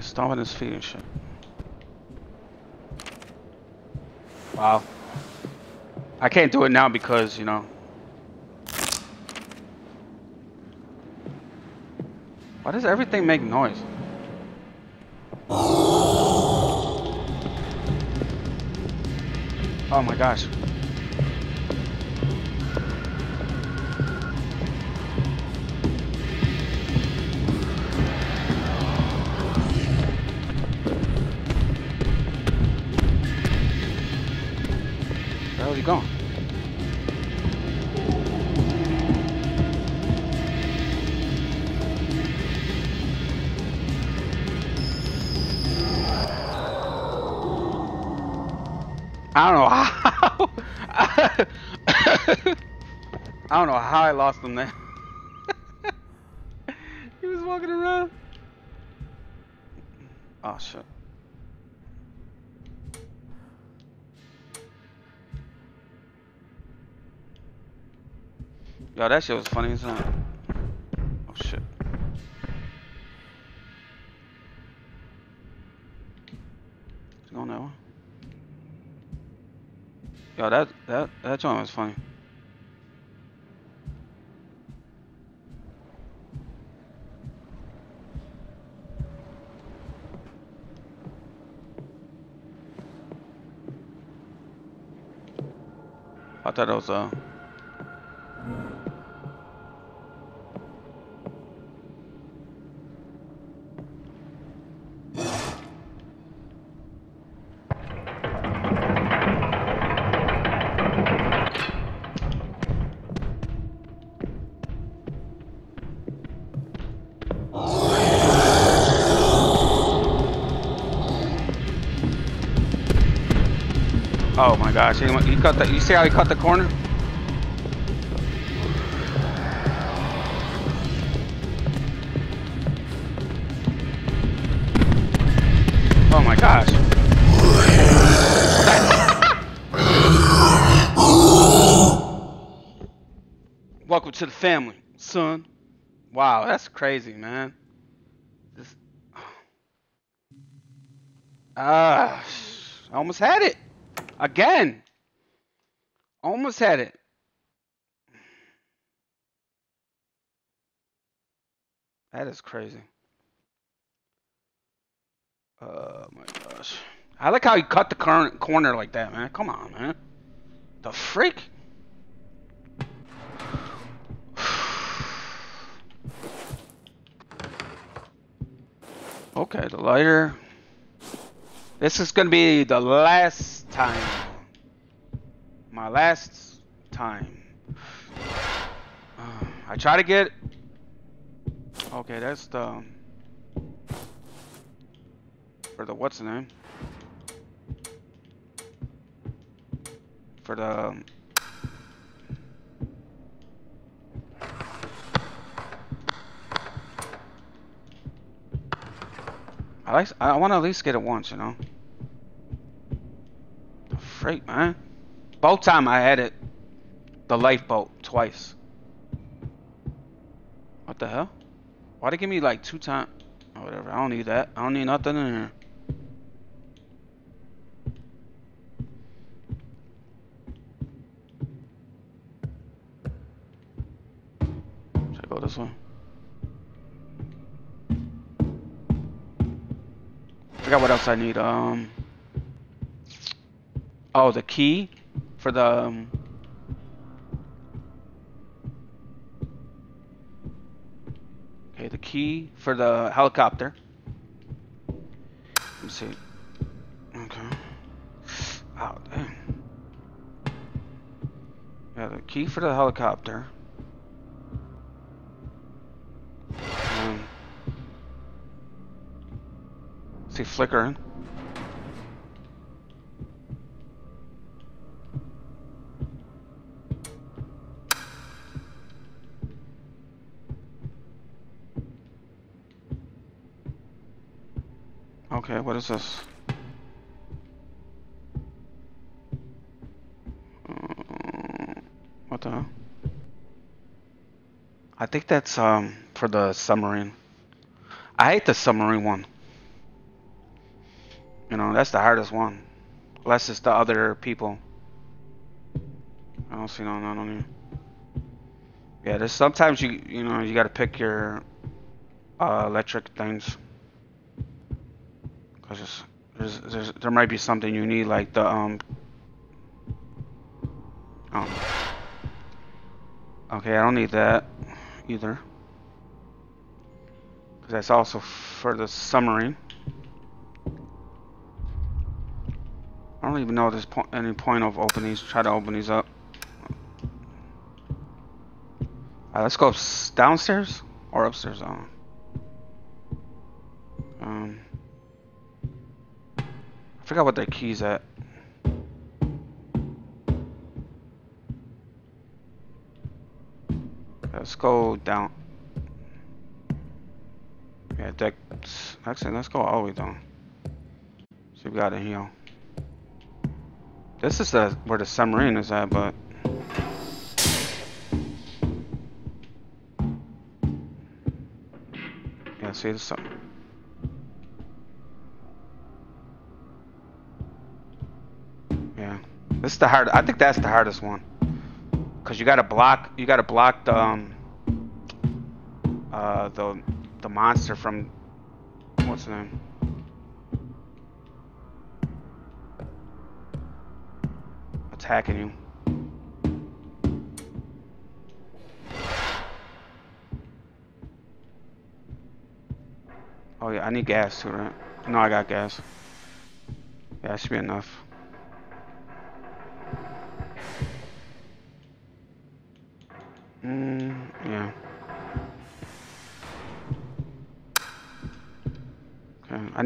Stomping his feet and shit. Wow. I can't do it now because, you know. Why does everything make noise? Oh my gosh. How I lost him there. he was walking around. Oh shit. Yo, that shit was funny as hell. Oh shit. It going that way? Yo, that that that joint was funny. I thought it was gosh, he, he cut the you see how he cut the corner? Oh my gosh. Welcome to the family, son. Wow, that's crazy, man. This... Ah, I almost had it. Again. Almost had it. That is crazy. Oh my gosh. I like how he cut the current corner like that, man. Come on, man. The freak? Okay, the lighter. This is gonna be the last time. My last time. Uh, I try to get. Okay, that's the. For the what's the name? For the. I like. I want to at least get it once, you know. The freak, man. Both time I had it. The lifeboat twice. What the hell? Why they give me like two times? Oh, whatever. I don't need that. I don't need nothing in here. Should I go this way? forgot what else I need. Um. Oh, the key for the. Um, okay, the key for the helicopter. Let me see. Okay. Oh, damn. Yeah, the key for the helicopter. Um, see, flickering. Okay, what is this? Uh, what the? I think that's um for the submarine. I hate the submarine one. You know, that's the hardest one. Unless it's the other people. I don't see no none on here. Yeah, there's sometimes you you know you gotta pick your uh, electric things. Cause there's, there's, there might be something you need like the um. Um. Okay, I don't need that either. Cause that's also for the submarine. I don't even know there's po any point of opening these. Try to open these up. Alright, let's go downstairs or upstairs. Um. Um. Forgot what that key's at. Let's go down. Yeah, deck. Actually, let's go all the way down. See, we got it here. This is the where the submarine is at, but. Yeah, see the sub. It's the hard. I think that's the hardest one, cause you gotta block. You gotta block the um, uh, the the monster from what's the name? Attacking you. Oh yeah, I need gas too, right? No, I got gas. Yeah, that should be enough.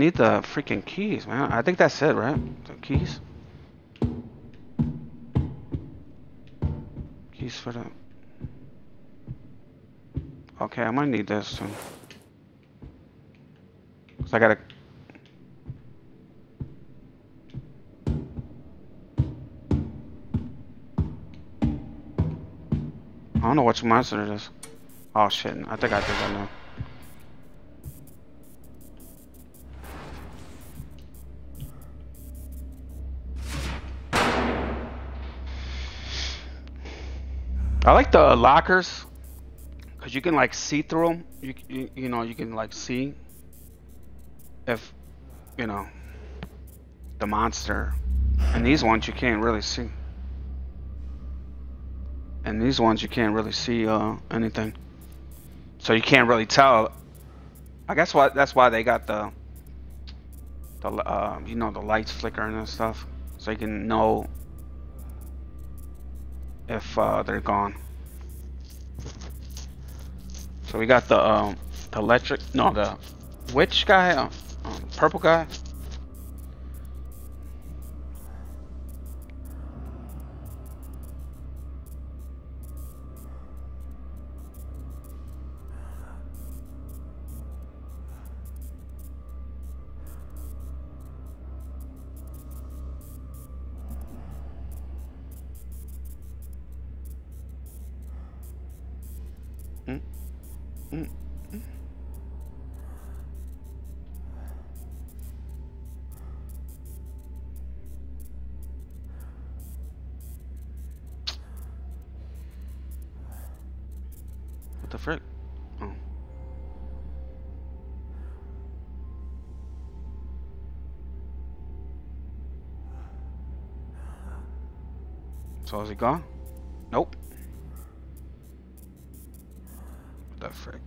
Need the freaking keys, man. I think that's it, right? The keys? Keys for the... Okay, I might need this too. Cause I gotta... I don't know which monster it is. Oh shit, I think I think I know. I like the lockers because you can like see through them. You, you you know you can like see if you know the monster. And these ones you can't really see. And these ones you can't really see uh, anything. So you can't really tell. I guess what that's why they got the the uh, you know the lights flickering and stuff, so you can know if uh, they're gone. So we got the um, the electric, no, the witch guy, uh, um, purple guy. Gone? Nope. What the frick?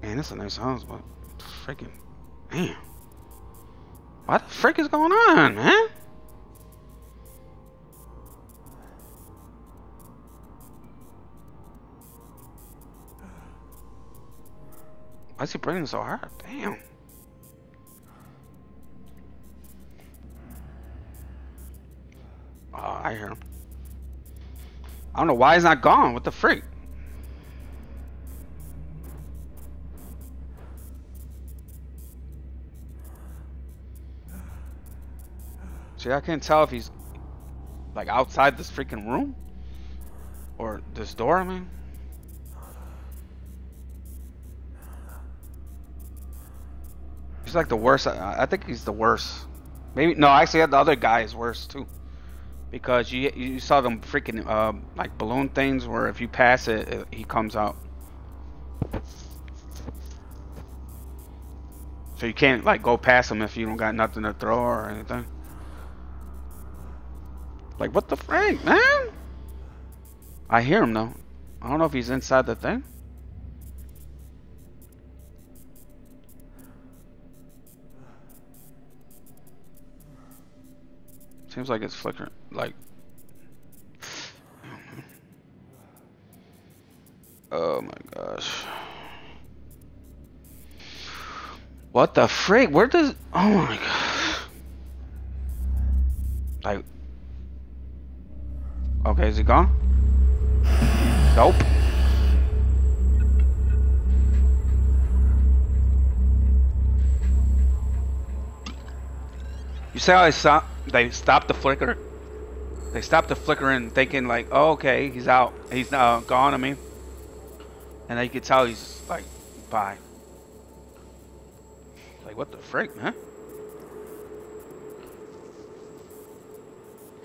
Man, that's a nice house, but freaking man. What the frick is going on, man? Is he breathing so hard? Damn. Oh, I hear him. I don't know why he's not gone. What the freak? See, I can't tell if he's like outside this freaking room or this door. I mean, he's like the worst. I, I think he's the worst. Maybe no, actually, the other guy is worse too because you you saw them freaking uh, like balloon things where if you pass it, it, he comes out. So you can't like go past him if you don't got nothing to throw or anything. Like what the frank, man? I hear him though. I don't know if he's inside the thing. Seems like it's flickering. Like. Oh my gosh. What the freak? Where does. Oh my god. Like. Okay, is he gone? Nope. You how I saw they stopped the flicker? They stopped the flickering, thinking like, oh, okay, he's out, he's uh, gone. I mean, and you could tell he's like, bye. Like, what the frick, man?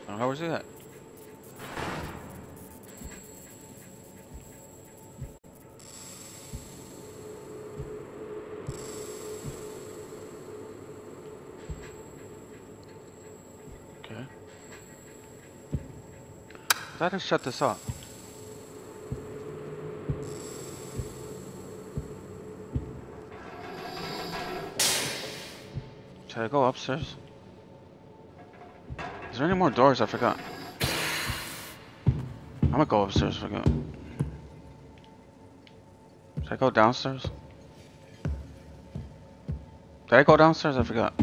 How was he How I shut this off? Should I go upstairs? Is there any more doors? I forgot. I'm gonna go upstairs. I forgot. Should I go downstairs? Did I go downstairs? I forgot.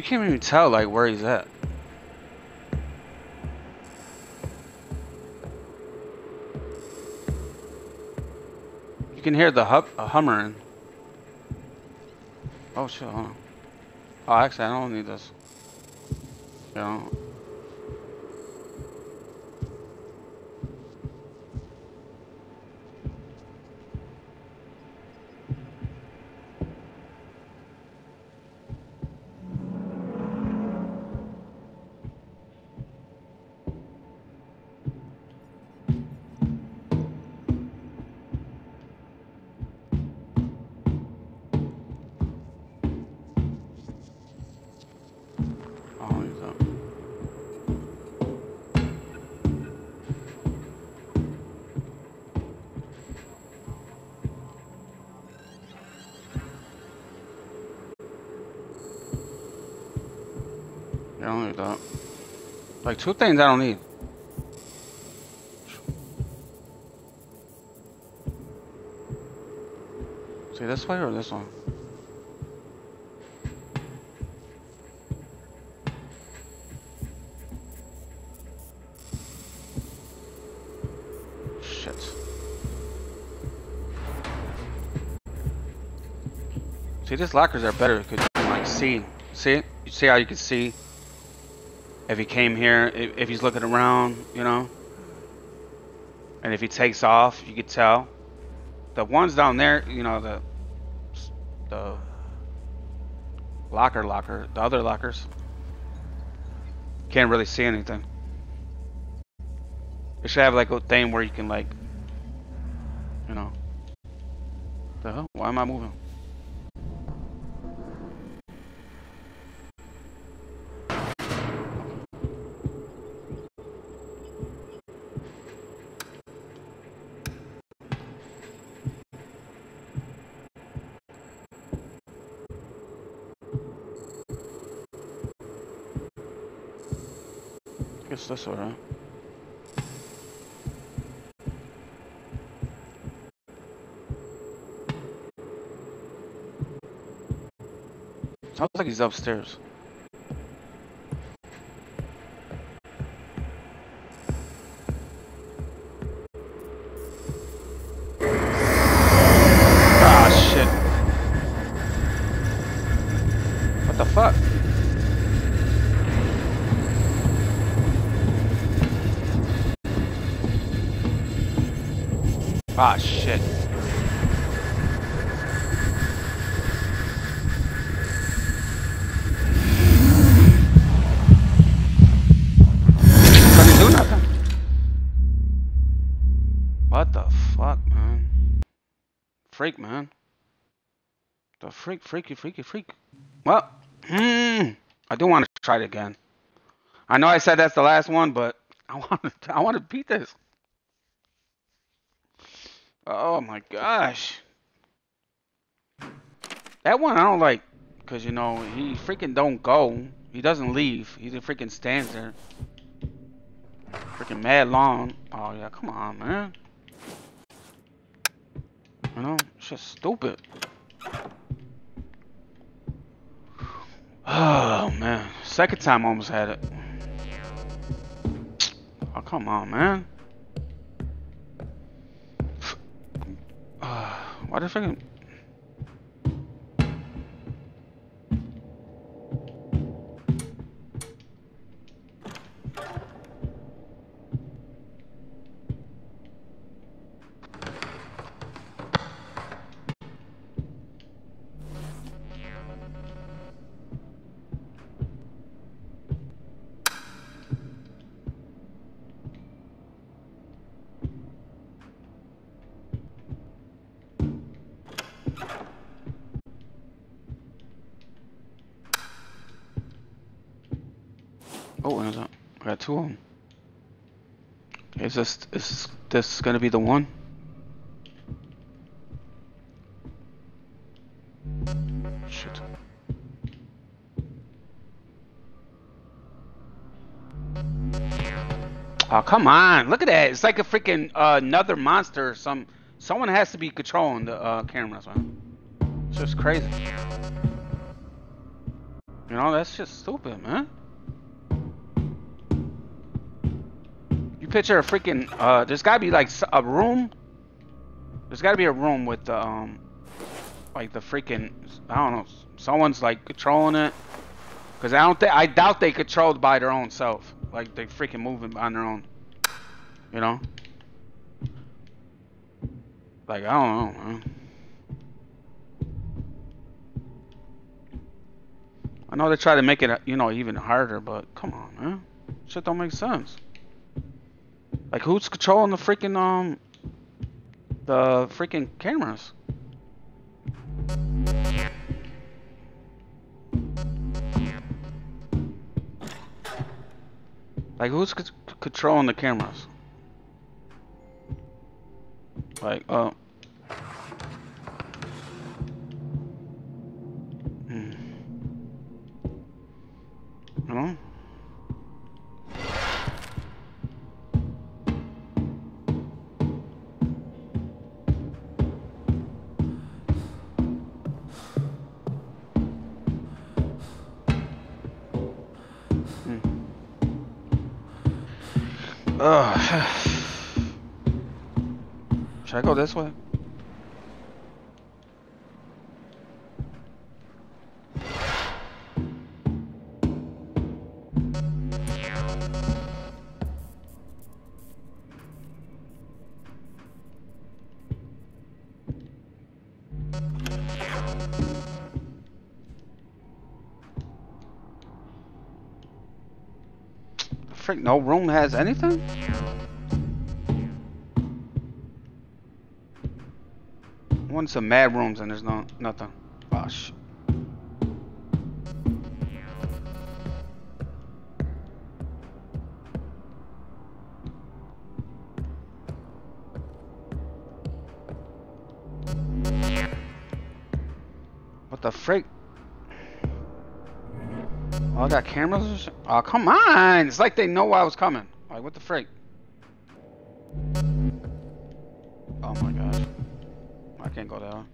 You can't even tell like where he's at. You can hear the uh, hummering. Oh shit, hold on. Oh, actually, I don't need this. Know. Two things I don't need. See this way or this one? Shit. See, these lockers are better because you can like see. See? You see how you can see if he came here, if, if he's looking around, you know? And if he takes off, you could tell. The ones down there, you know, the the locker locker, the other lockers, can't really see anything. It should have like a thing where you can like, you know. The hell? Why am I moving? Guess way, huh? Sounds like he's upstairs. Ah, shit. What the fuck, man? Freak, man. The freak, freaky, freaky, freak. Well, hmm, I do want to try it again. I know I said that's the last one, but I want to, I want to beat this. Oh my gosh. That one I don't like, cause you know he freaking don't go. He doesn't leave. He just freaking stands there. Freaking mad long. Oh yeah, come on, man. You know, it's just stupid. Oh man, second time I almost had it. Oh come on, man. Why the freaking Is this is this gonna be the one? Shit. Oh come on! Look at that! It's like a freaking uh, another monster. Or some someone has to be controlling the uh, cameras, man. It's just crazy. You know, that's just stupid, man. Picture a freaking uh, there's gotta be like a room. There's gotta be a room with the um, like the freaking I don't know. Someone's like controlling it. Cause I don't think I doubt they controlled by their own self. Like they freaking moving on their own. You know? Like I don't know, man. I know they try to make it, you know, even harder, but come on, man. Shit don't make sense. Like who's controlling the freaking um the freaking cameras? Like who's controlling the cameras? Like, uh. Hmm. You Ugh. Should I go this way? No room has anything? One some mad rooms and there's no nothing. Got cameras? Oh, come on! It's like they know I was coming. Like, what the frick? Oh my gosh. I can't go down.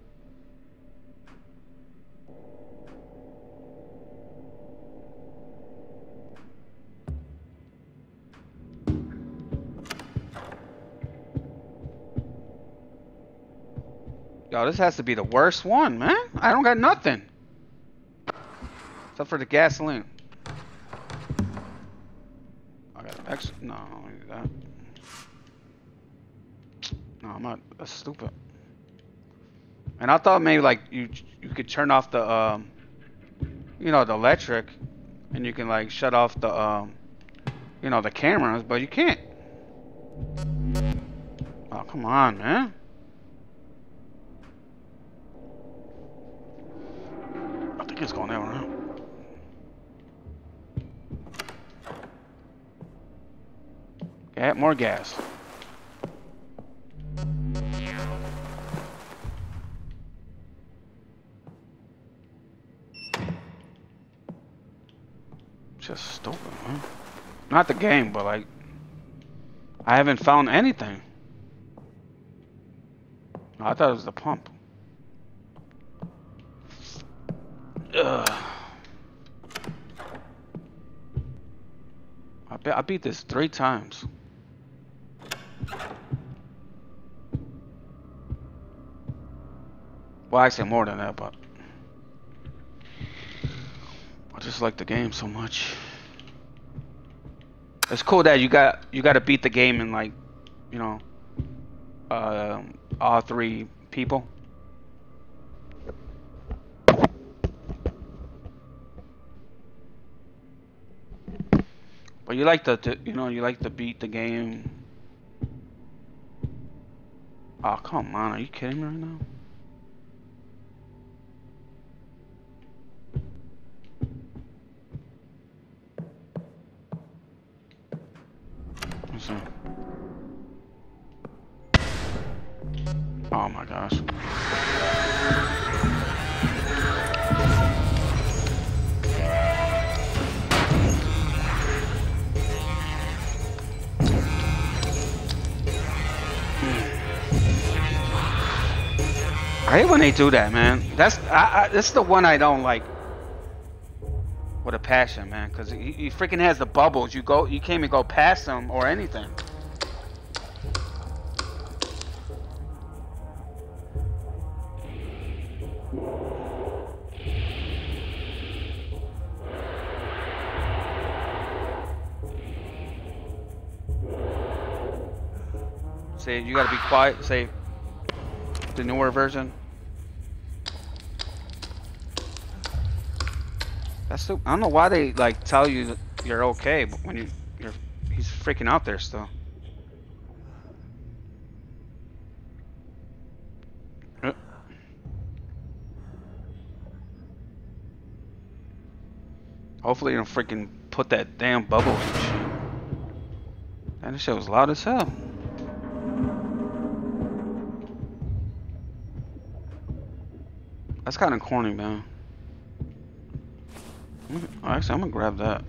Yo, this has to be the worst one, man. I don't got nothing. Except for the gasoline. I got extra. No, I don't need that. No, I'm not. That's stupid. And I thought maybe like you you could turn off the um, you know, the electric, and you can like shut off the um, you know, the cameras, but you can't. Oh come on, man. I think it's going down now. Add more gas. Just stupid, man. Not the game, but like, I haven't found anything. I thought it was the pump. Ugh. I, be I beat this three times. Well, actually more than that, but I just like the game so much. It's cool that you got you got to beat the game in like, you know, uh, all three people. But you like to, to you know, you like to beat the game. Oh come on, are you kidding me right now? Oh my gosh. I hate when they do that, man. That's I, I, that's the one I don't like. With a passion, man, because he, he freaking has the bubbles. You go, you can't even go past them or anything. You gotta be quiet. Say the newer version. That's the, I don't know why they like tell you you're okay, but when you you're he's freaking out there still. Uh. Hopefully you don't freaking put that damn bubble in shit. And this shit was loud as hell. That's kind of corny, man. Actually, I'm gonna grab that.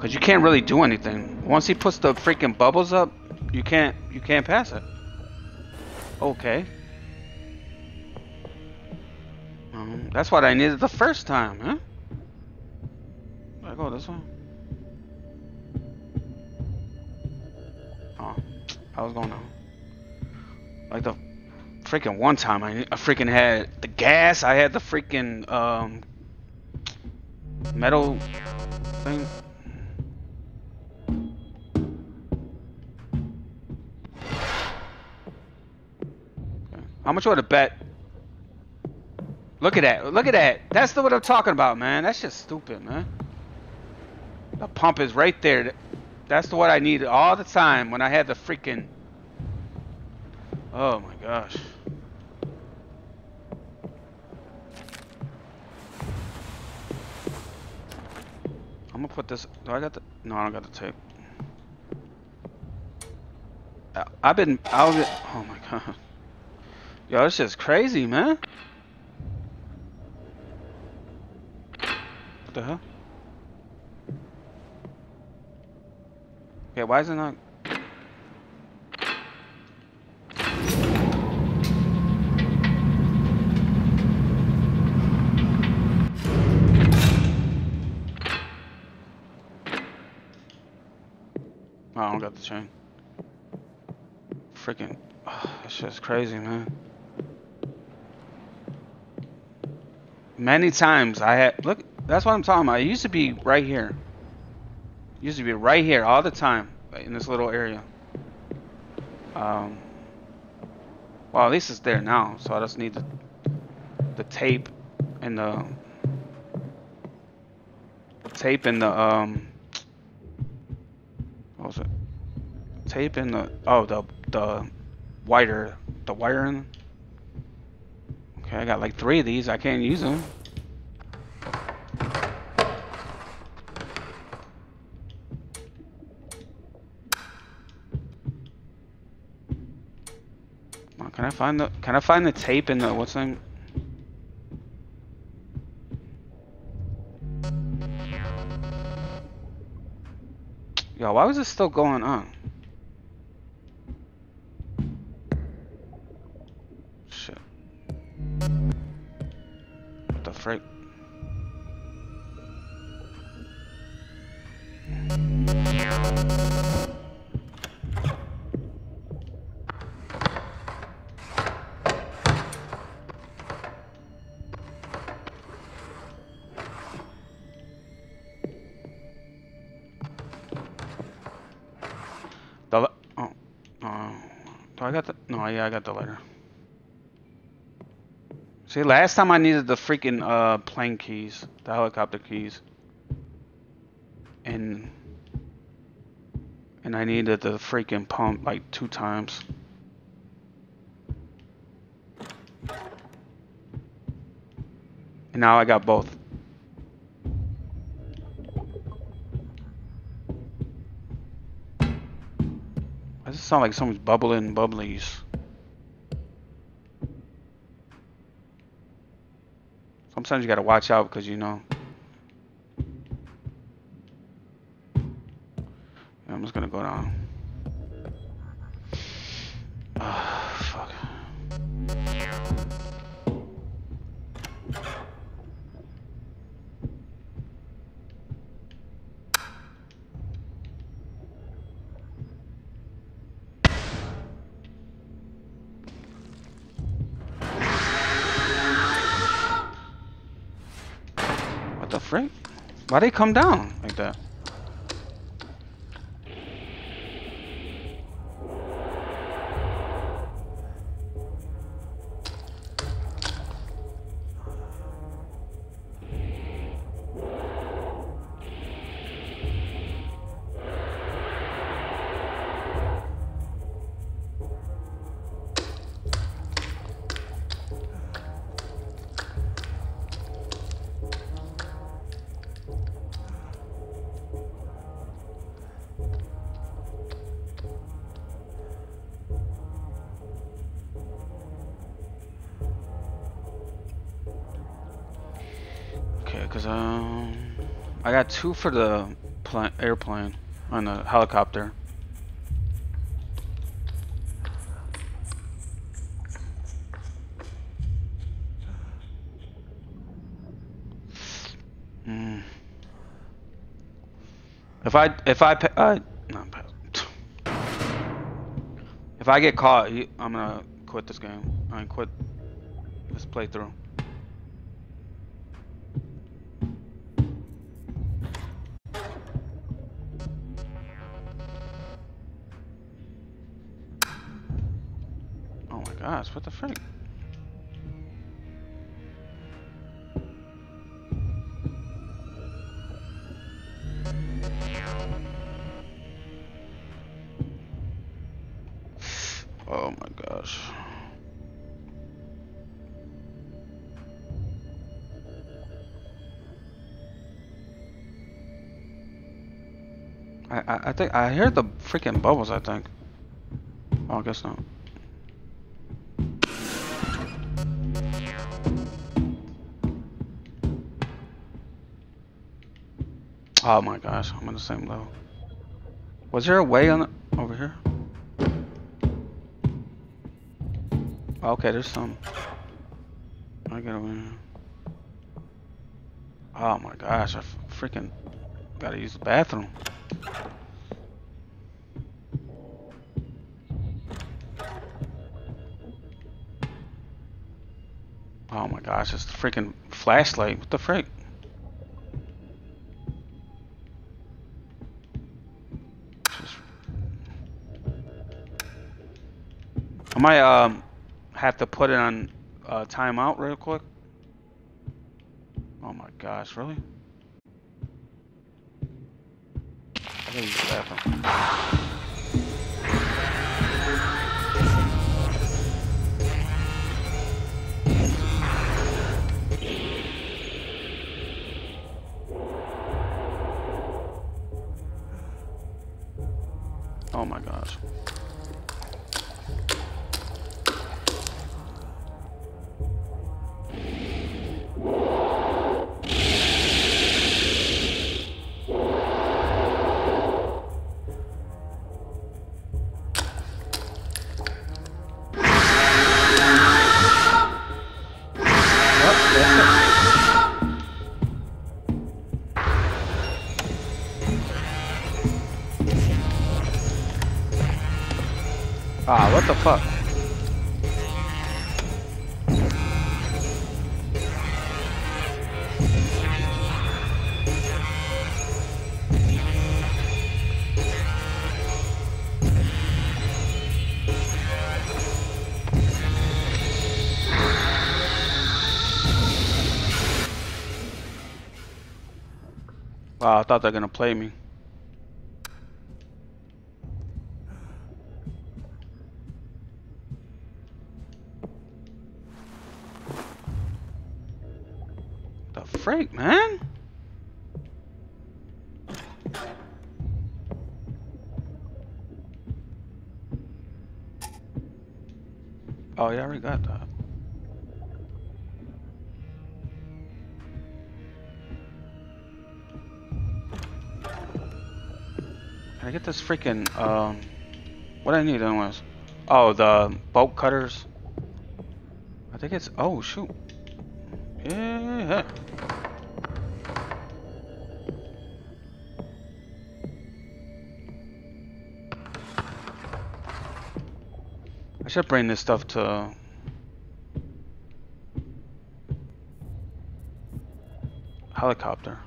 Cause you can't really do anything. Once he puts the freaking bubbles up, you can't you can't pass it. Okay. Um, that's what I needed the first time, huh? I go this way? Oh, I was going down. Like the freaking one time I, I freaking had the gas, I had the freaking um metal thing. How much would a bet? Look at that. Look at that. That's the what I'm talking about, man. That's just stupid, man. The pump is right there. That's the what I needed all the time when I had the freaking... Oh my gosh. I'm gonna put this. Do I got the? No, I don't got the tape. I've been. I'll get. Oh my god. Yo, this is crazy, man. What the hell? Yeah, why is it not? I don't got the chain. Freaking, oh, that crazy, man. Many times I had, look, that's what I'm talking about. It used to be right here. Used to be right here all the time in this little area. Um, well, at least it's there now, so I just need the, the tape and the tape and the um was it? Tape in the oh the the wire the wiring. Okay, I got like three of these. I can't use them. can I find the can I find the tape in the what's name? Yo, why was this still going on? Shit. What the frick? The no? Yeah, I got the letter. See, last time I needed the freaking uh plane keys, the helicopter keys, and and I needed the freaking pump like two times. And now I got both. It sound like someone's bubbling bubblies? Sometimes you gotta watch out because you know. I'm just gonna go down. Frick? Why they come down like that? Got two for the pla airplane on the helicopter. Hmm. If I if I uh, no, if I get caught, I'm gonna quit this game. I mean, quit this playthrough. What the frick? Oh my gosh. I, I, think I hear the freaking bubbles, I think. Oh, I guess not. Oh my gosh, I'm on the same level. Was there a way on the, over here? Okay, there's some. I over here. Oh my gosh, I freaking gotta use the bathroom. Oh my gosh, it's the freaking flashlight. What the frick? Might um have to put it on uh, timeout real quick. Oh my gosh, really? I. thought they're gonna play me. The freak, man? Oh yeah, we got that. This freaking um what I need anyways? Oh the bolt cutters. I think it's oh shoot. Yeah. I should bring this stuff to helicopter.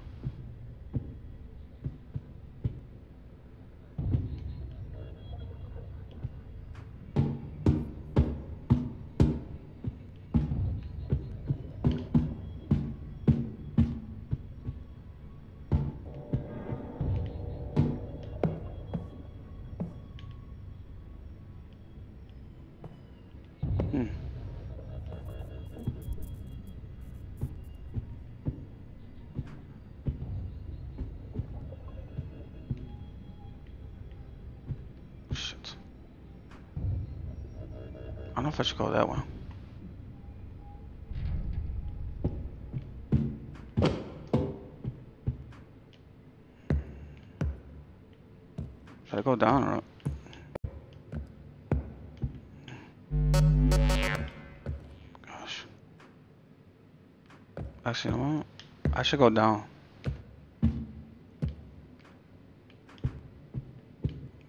Should go down.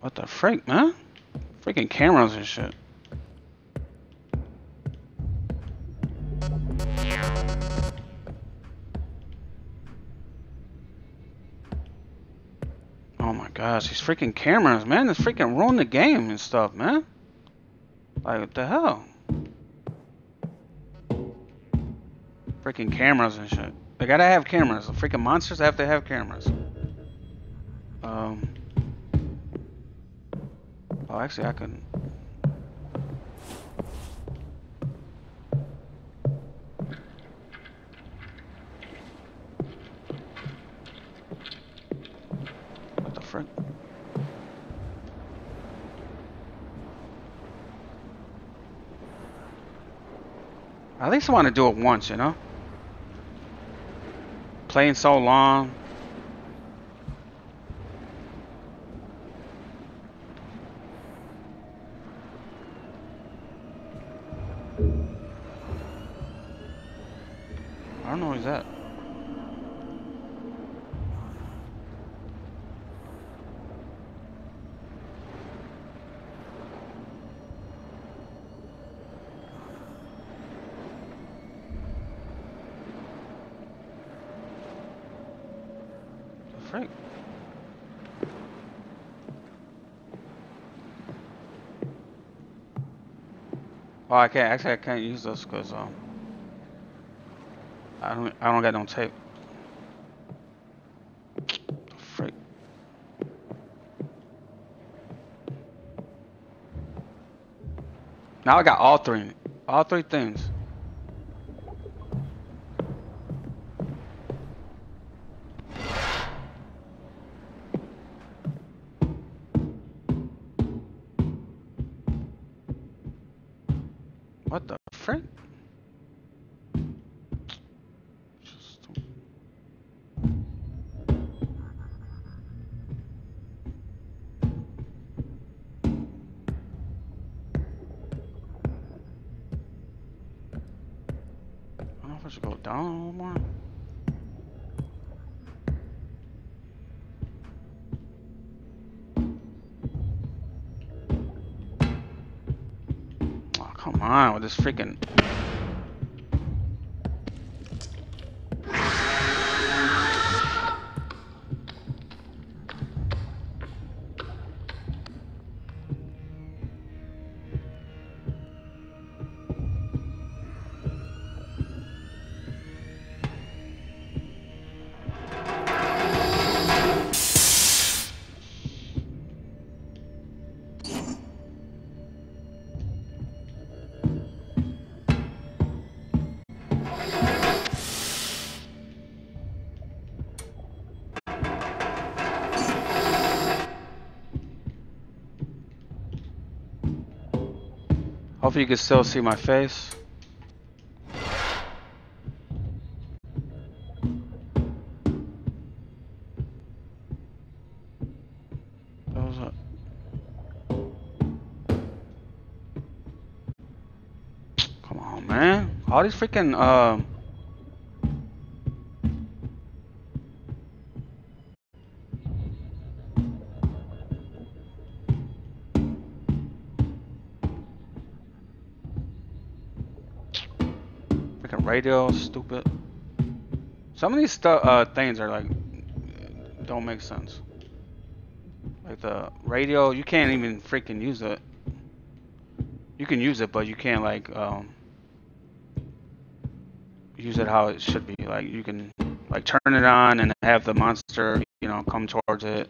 What the freak, man? Freaking cameras and shit. Oh my gosh, these freaking cameras, man. This freaking ruin the game and stuff, man. Like, what the hell? Freaking cameras and shit. Gotta have cameras. The freaking monsters have to have cameras. Um. Oh, actually, I can. What the frick? At least I want to do it once, you know? Playing so long. I don't know who's that. The frick? Oh, I can't. Actually, I can't use this because um, I don't. I don't got no tape. Frick. Now I got all three. All three things. Freaking. Hopefully you can still see my face. Come on, man. All these freaking, um... radio, stupid. Some of these uh, things are like, don't make sense. Like the radio, you can't even freaking use it. You can use it, but you can't like, um, use it how it should be. Like you can like turn it on and have the monster, you know, come towards it.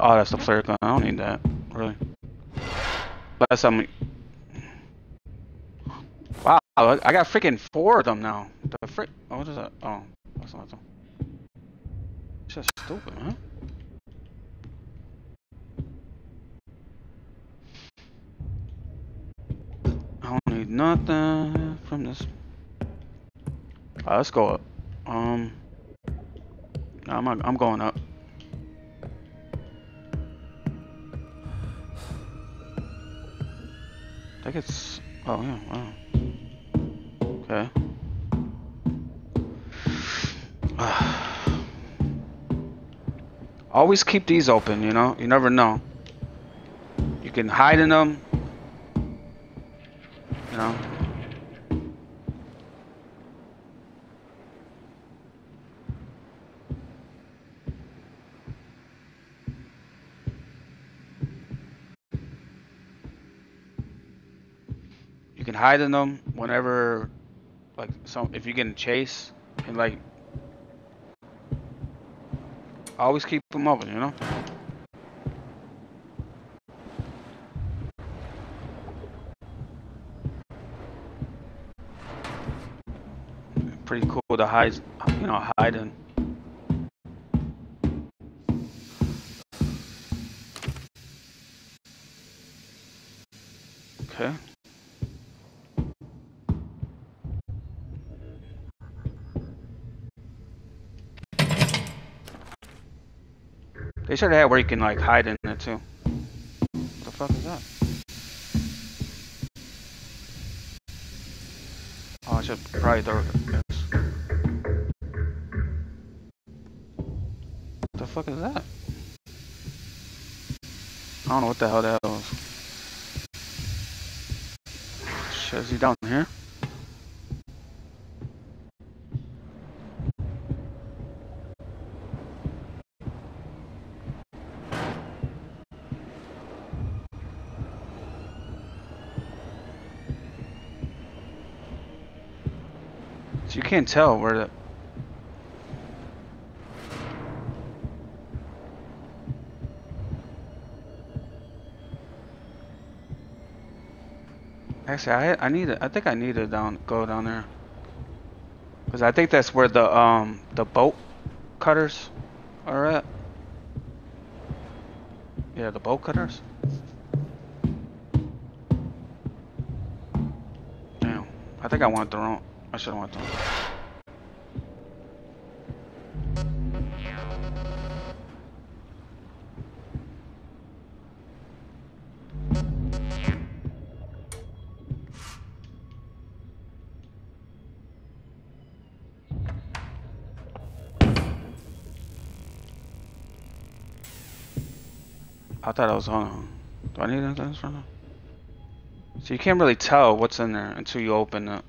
Oh, that's the flare gun. I don't need that, really. Last time we... Wow, I got freaking four of them now. The frick... Oh, what is that? Oh, that's not them. It's just stupid, man. I don't need nothing from this. Right, let's go up. Um... I'm I'm going up. It's. Oh yeah. Wow. Okay. Always keep these open. You know. You never know. You can hide in them. You know. Hide in them whenever, like, some if you get in chase and like, always keep them open, you know. Pretty cool to hide, you know, hide in. They should have where you can like hide in it too. What the fuck is that? Oh, I should probably throw this. What the fuck is that? I don't know what the hell that was. Shit, is he down here? Can't tell where the... Actually, I I need to, I think I need to down go down there. Cause I think that's where the um the bolt cutters are at. Yeah, the bolt cutters. Damn, I think I went the wrong. I should have went the wrong. Thought I was on. Do I need anything from them? So you can't really tell what's in there until you open it.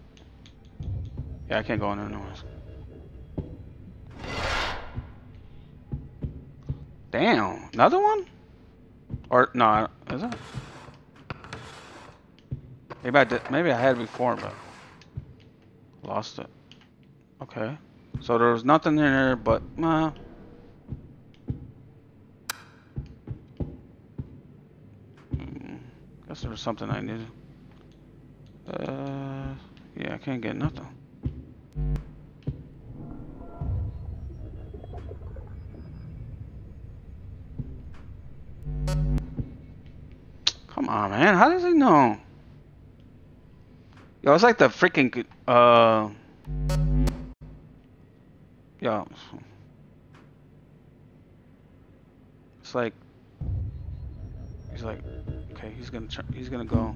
Yeah, I can't go in there no Damn, another one? Or no, is it? Maybe I did. Maybe I had before, but lost it. Okay, so there was nothing in there, but uh, was something I needed. Uh, yeah, I can't get nothing. Come on, man. How does he know? Yo, it's like the freaking uh. Yo. It's like he's like, okay, he's gonna try, he's gonna go.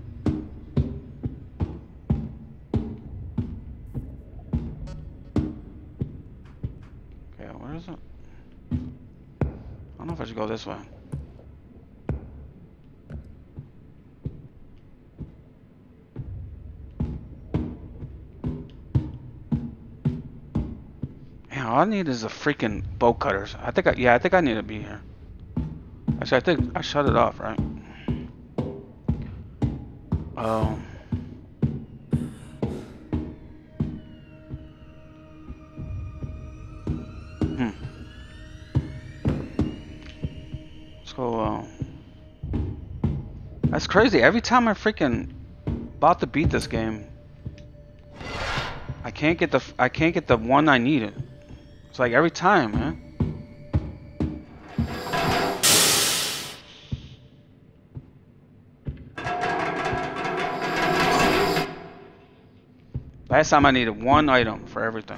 Okay, where is it? I don't know if I should go this way. all I need is a freaking bolt cutters. I think I, yeah, I think I need to be here. Actually, I think I shut it off, right? Um. Hmm. So, um. That's crazy. Every time I freaking about to beat this game, I can't get the I can't get the one I needed. It's like every time, man. Last time I needed one item for everything.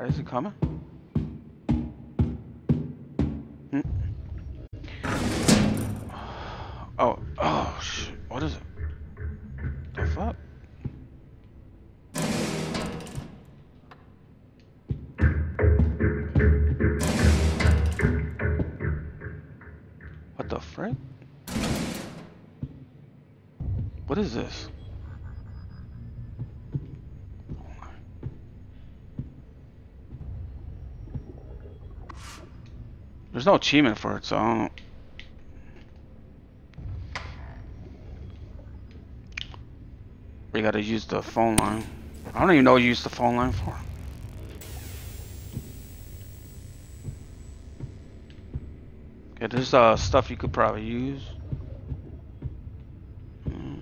Is he coming? There's no achievement for it, so I don't... We gotta use the phone line. I don't even know what you use the phone line for. Okay, there's uh, stuff you could probably use.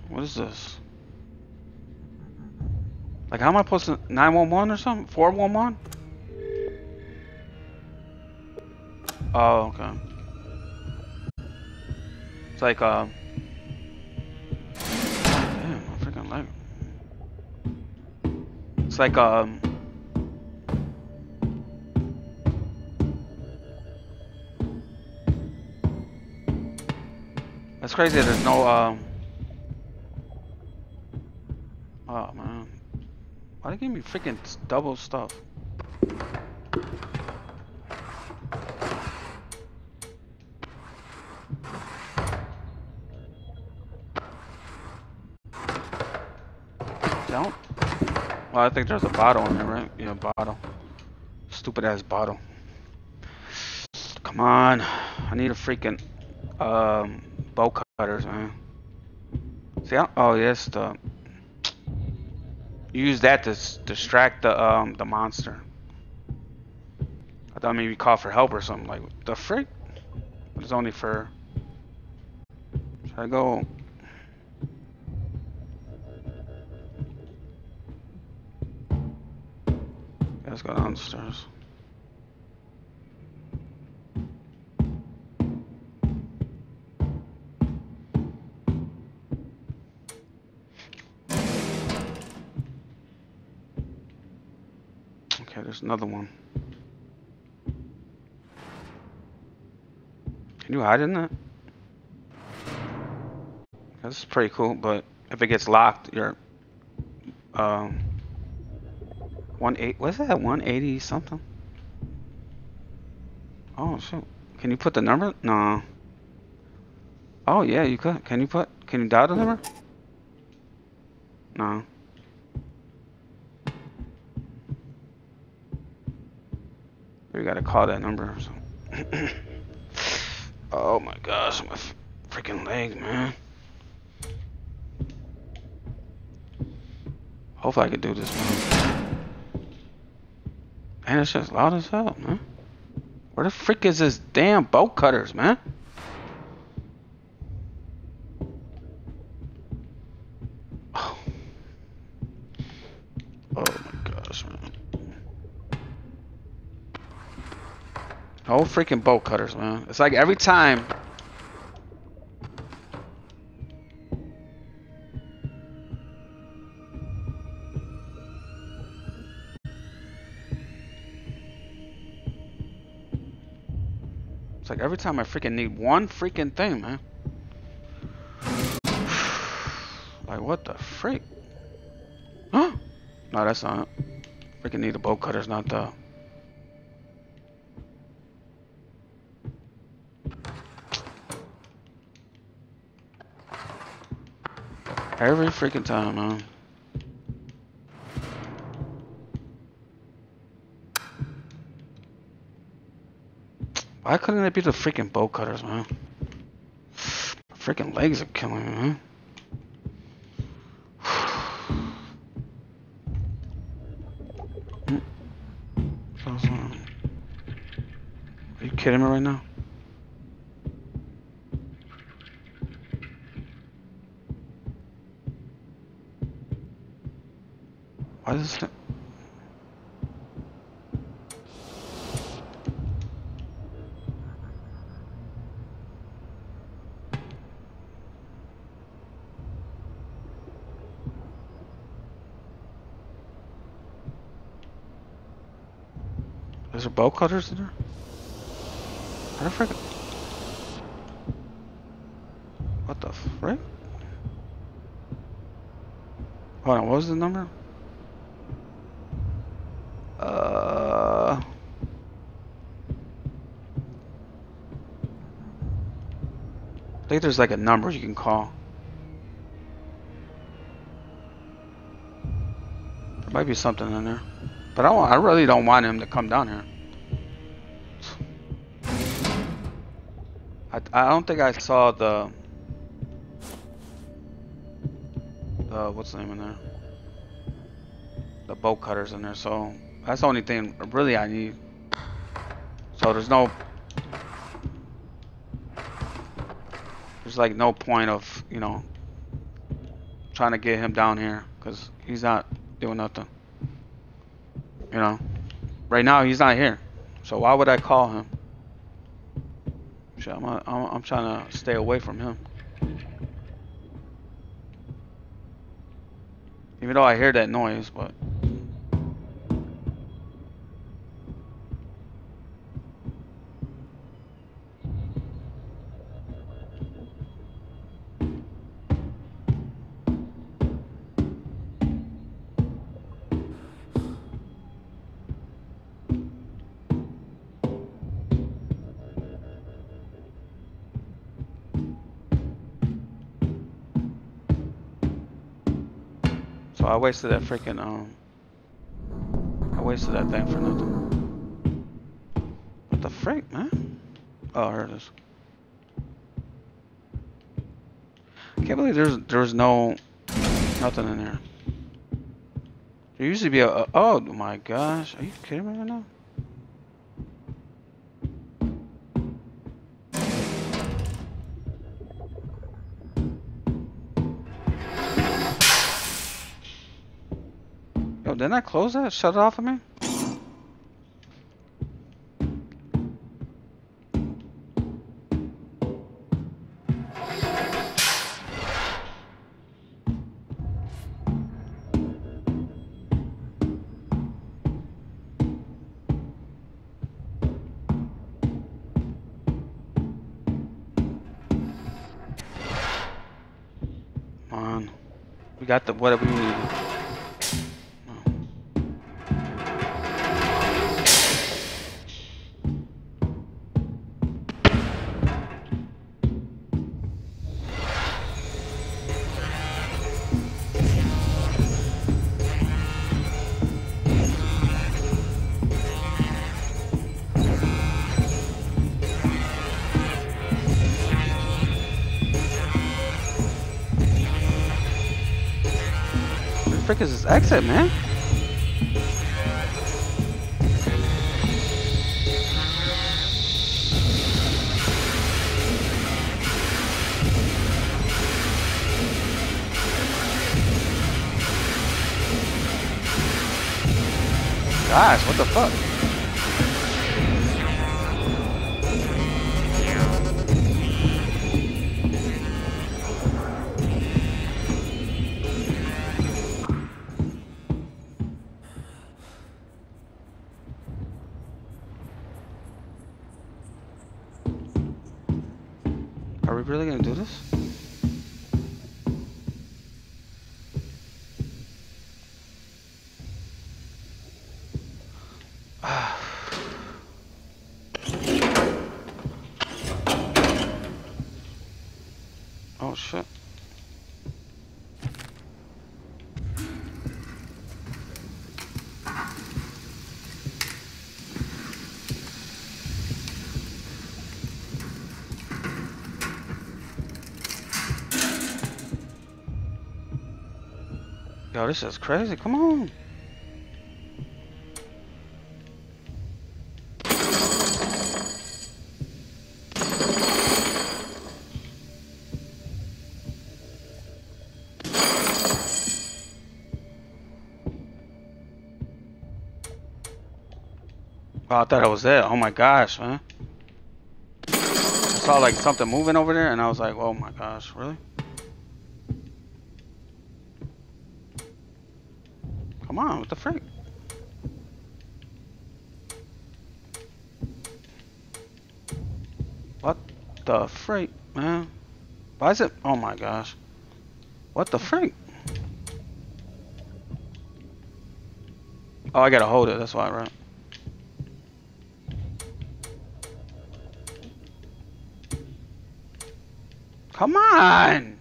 What is this? Like, how am I supposed to 911 or something? 411? Oh, okay. It's like, uh. Damn, I freaking like. It's like, um. That's crazy. There's no, um. Oh man. Why they give me freaking double stuff? Well, I think there's a bottle in there, right? Yeah, bottle. Stupid ass bottle. Come on. I need a freaking um, bow cutters, man. See, I, oh, yes, the Use that to distract the um the monster. I thought maybe call for help or something. Like the frick? It's only for. Should I go? Let's go downstairs. Okay, there's another one. Can you hide in that? This is pretty cool, but if it gets locked, you're um one eight. What's that? One eighty something. Oh shoot. Can you put the number? No. Oh yeah, you could. Can you put? Can you dial the number? No. We gotta call that number. Oh my gosh, my freaking leg, man. Hopefully I can do this, man. Man, it's just loud as hell, man. Where the frick is this damn bolt cutters, man? Oh. my gosh, man. Oh freaking bolt cutters, man. It's like every time time I freaking need one freaking thing, man. like what the freak? Huh? No, that's not it. Freaking need the bolt cutters, not the. Every freaking time, man. Why couldn't it be the freaking bow cutters, man? My freaking legs are killing me, man. Are you kidding me right now? Why is it? There cutters in there? How the? What the frick? Hold on, what was the number? Uh. I think there's like a number you can call. There might be something in there. But I, I really don't want him to come down here. I, don't think I saw the... The, what's the name in there? The bolt cutters in there, so... That's the only thing really I need. So there's no... There's like no point of, you know... Trying to get him down here, because he's not doing nothing. You know, right now he's not here, so why would I call him? I'm, uh, I'm, I'm trying to stay away from him. Even though I hear that noise, but wasted that freaking um I wasted that thing for nothing. What the frick, man? Oh, here it is. I can't believe there's there's no nothing in there. There used to be a, a oh my gosh, are you kidding me right now? Didn't I close that? Shut it off of me? on. We got the what we need. Is exit, man? This is crazy. Come on. Oh, I thought I was there. Oh my gosh, man. I saw like something moving over there and I was like, oh my gosh, really? Come on, what the freak? What the freak, man? Why is it? Oh my gosh. What the freak? Oh, I gotta hold it, that's why, right? Come on!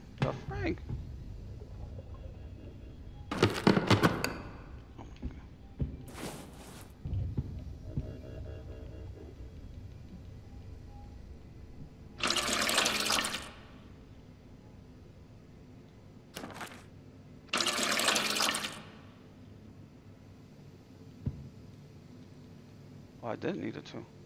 Did need it to.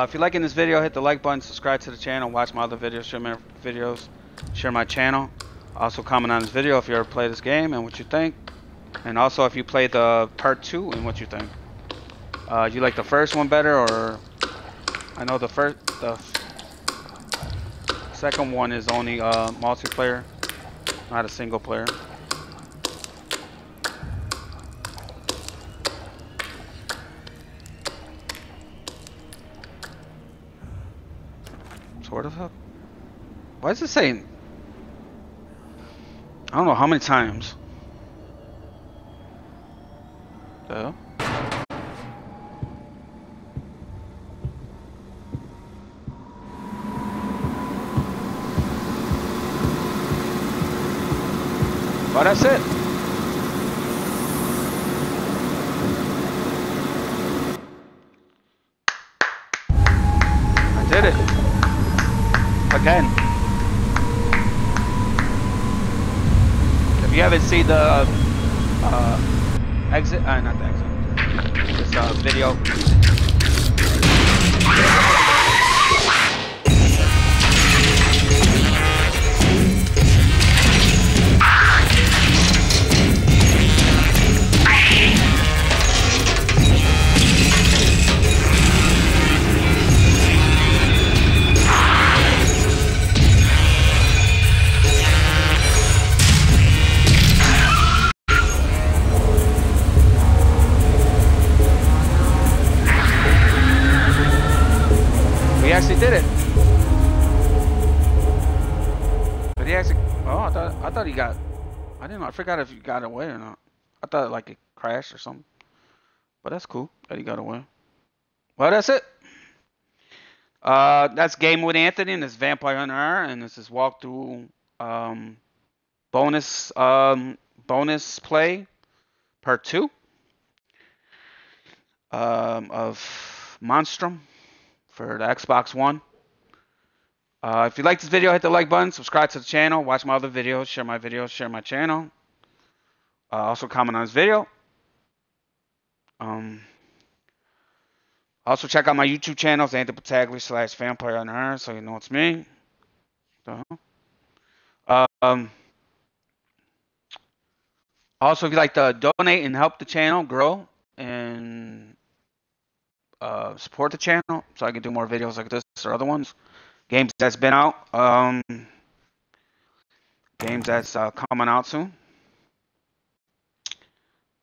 Uh, if you're liking this video, hit the like button, subscribe to the channel, watch my other videos, share my videos, share my channel. Also comment on this video if you ever play this game and what you think. And also if you play the part 2 and what you think. Uh, you like the first one better or... I know the first... the second one is only uh, multiplayer, not a single player. Sort of. Up. Is it saying? I don't know how many times. I forgot if you got away or not. I thought like it crashed or something. But that's cool that he got away. Well, that's it. Uh, that's Game with Anthony and this Vampire Hunter and this is walkthrough um, bonus um, bonus play part two um, of Monstrum for the Xbox One. Uh, if you like this video, hit the like button, subscribe to the channel, watch my other videos, share my videos, share my channel. Uh, also comment on this video. Um, also check out my YouTube channels, Anthony Battaglia slash Vampire on Earth, so you know it's me. Uh, um, also, if you'd like to donate and help the channel grow and uh, support the channel so I can do more videos like this or other ones, games that's been out, um, games that's uh, coming out soon,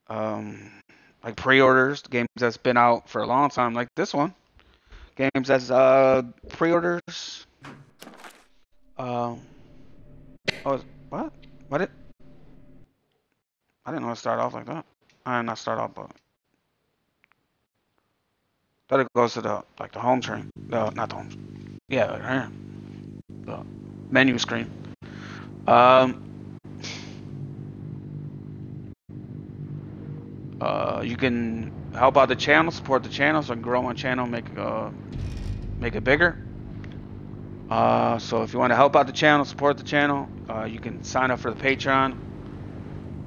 um, like pre-orders, games that's been out for a long time, like this one, games that's uh, pre-orders. Um, oh, what? What it? I didn't know it started off like that. I did not start off, but thought it goes to the like the home screen. No, not the home. Yeah, right here. The menu screen. Um. Uh, you can help out the channel, support the channel, so I can grow my channel, make uh, make it bigger. Uh, so if you want to help out the channel, support the channel, uh, you can sign up for the Patreon.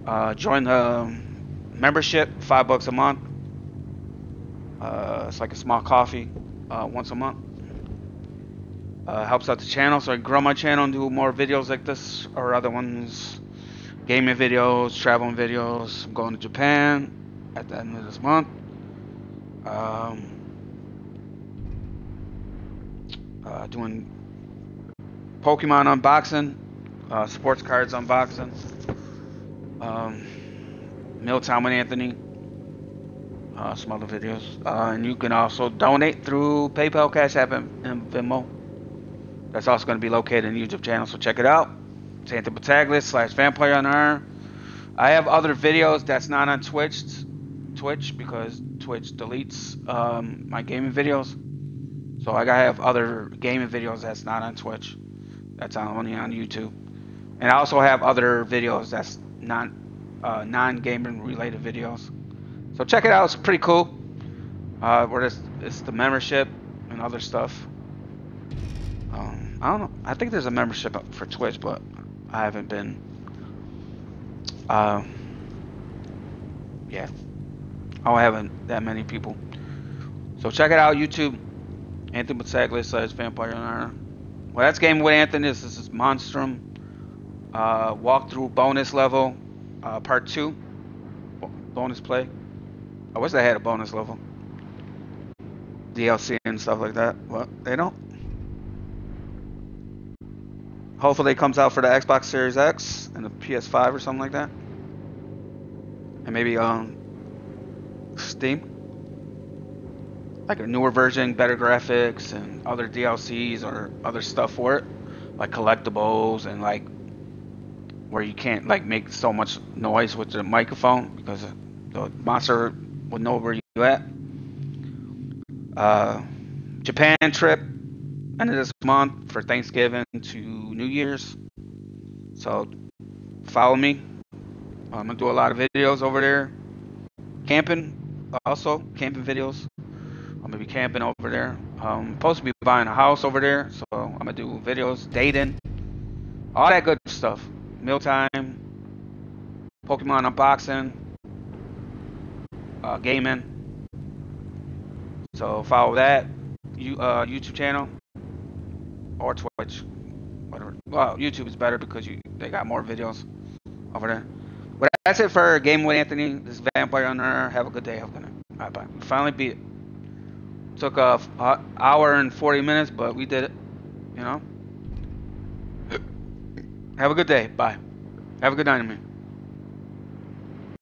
Uh, join the membership, five bucks a month. Uh, it's like a small coffee once a month. Helps out the channel so I grow my channel and do more videos like this or other ones. Gaming videos, traveling videos. I'm going to Japan at the end of this month. Um, uh, doing Pokemon unboxing, uh, sports cards unboxing, um, Mealtime with Anthony, uh, some other videos. Uh, and you can also donate through PayPal, Cash App, and, Venmo. That's also going to be located in the YouTube channel, so check it out. It's Anthony Battaglia slash Vampire on Iron. I have other videos that's not on Twitch, Twitch because Twitch deletes um, my gaming videos. So I gotta have other gaming videos that's not on Twitch. That's only on YouTube. And I also have other videos that's non uh, non-gaming related videos. So check it out. It's pretty cool. Uh, where it's, it's the membership and other stuff. Um, I don't know. I think there's a membership for Twitch, but I haven't been. Uh, yeah, I haven't that many people. So check it out, YouTube. Anthony Battaglia says Vampire Iron. Well, that's Game with Anthony. This is Monstrum. Uh, walkthrough bonus level, uh, part two. Bonus play. I wish they had a bonus level. DLC and stuff like that. Well, they don't. Hopefully it comes out for the Xbox Series X and the PS5 or something like that. And maybe um Steam. Like a newer version, better graphics and other DLCs or other stuff for it. Like collectibles and like where you can't like make so much noise with the microphone because the monster would know where you at. Uh, Japan trip end of this month for Thanksgiving to New Year's. So follow me. I'm gonna do a lot of videos over there. Camping also camping videos. I'm gonna be camping over there. I'm supposed to be buying a house over there, so I'm gonna do videos, dating, all that good stuff. Mealtime, Pokemon unboxing, uh, gaming. So follow that you uh, YouTube channel or Twitch, whatever. Well, YouTube is better because you they got more videos over there. But that's it for Game with Anthony. This is Vampire her. Have a good day. Have a good night. Bye bye. We finally beat it. Took a hour and 40 minutes, but we did it. You know. Have a good day. Bye. Have a good night, man.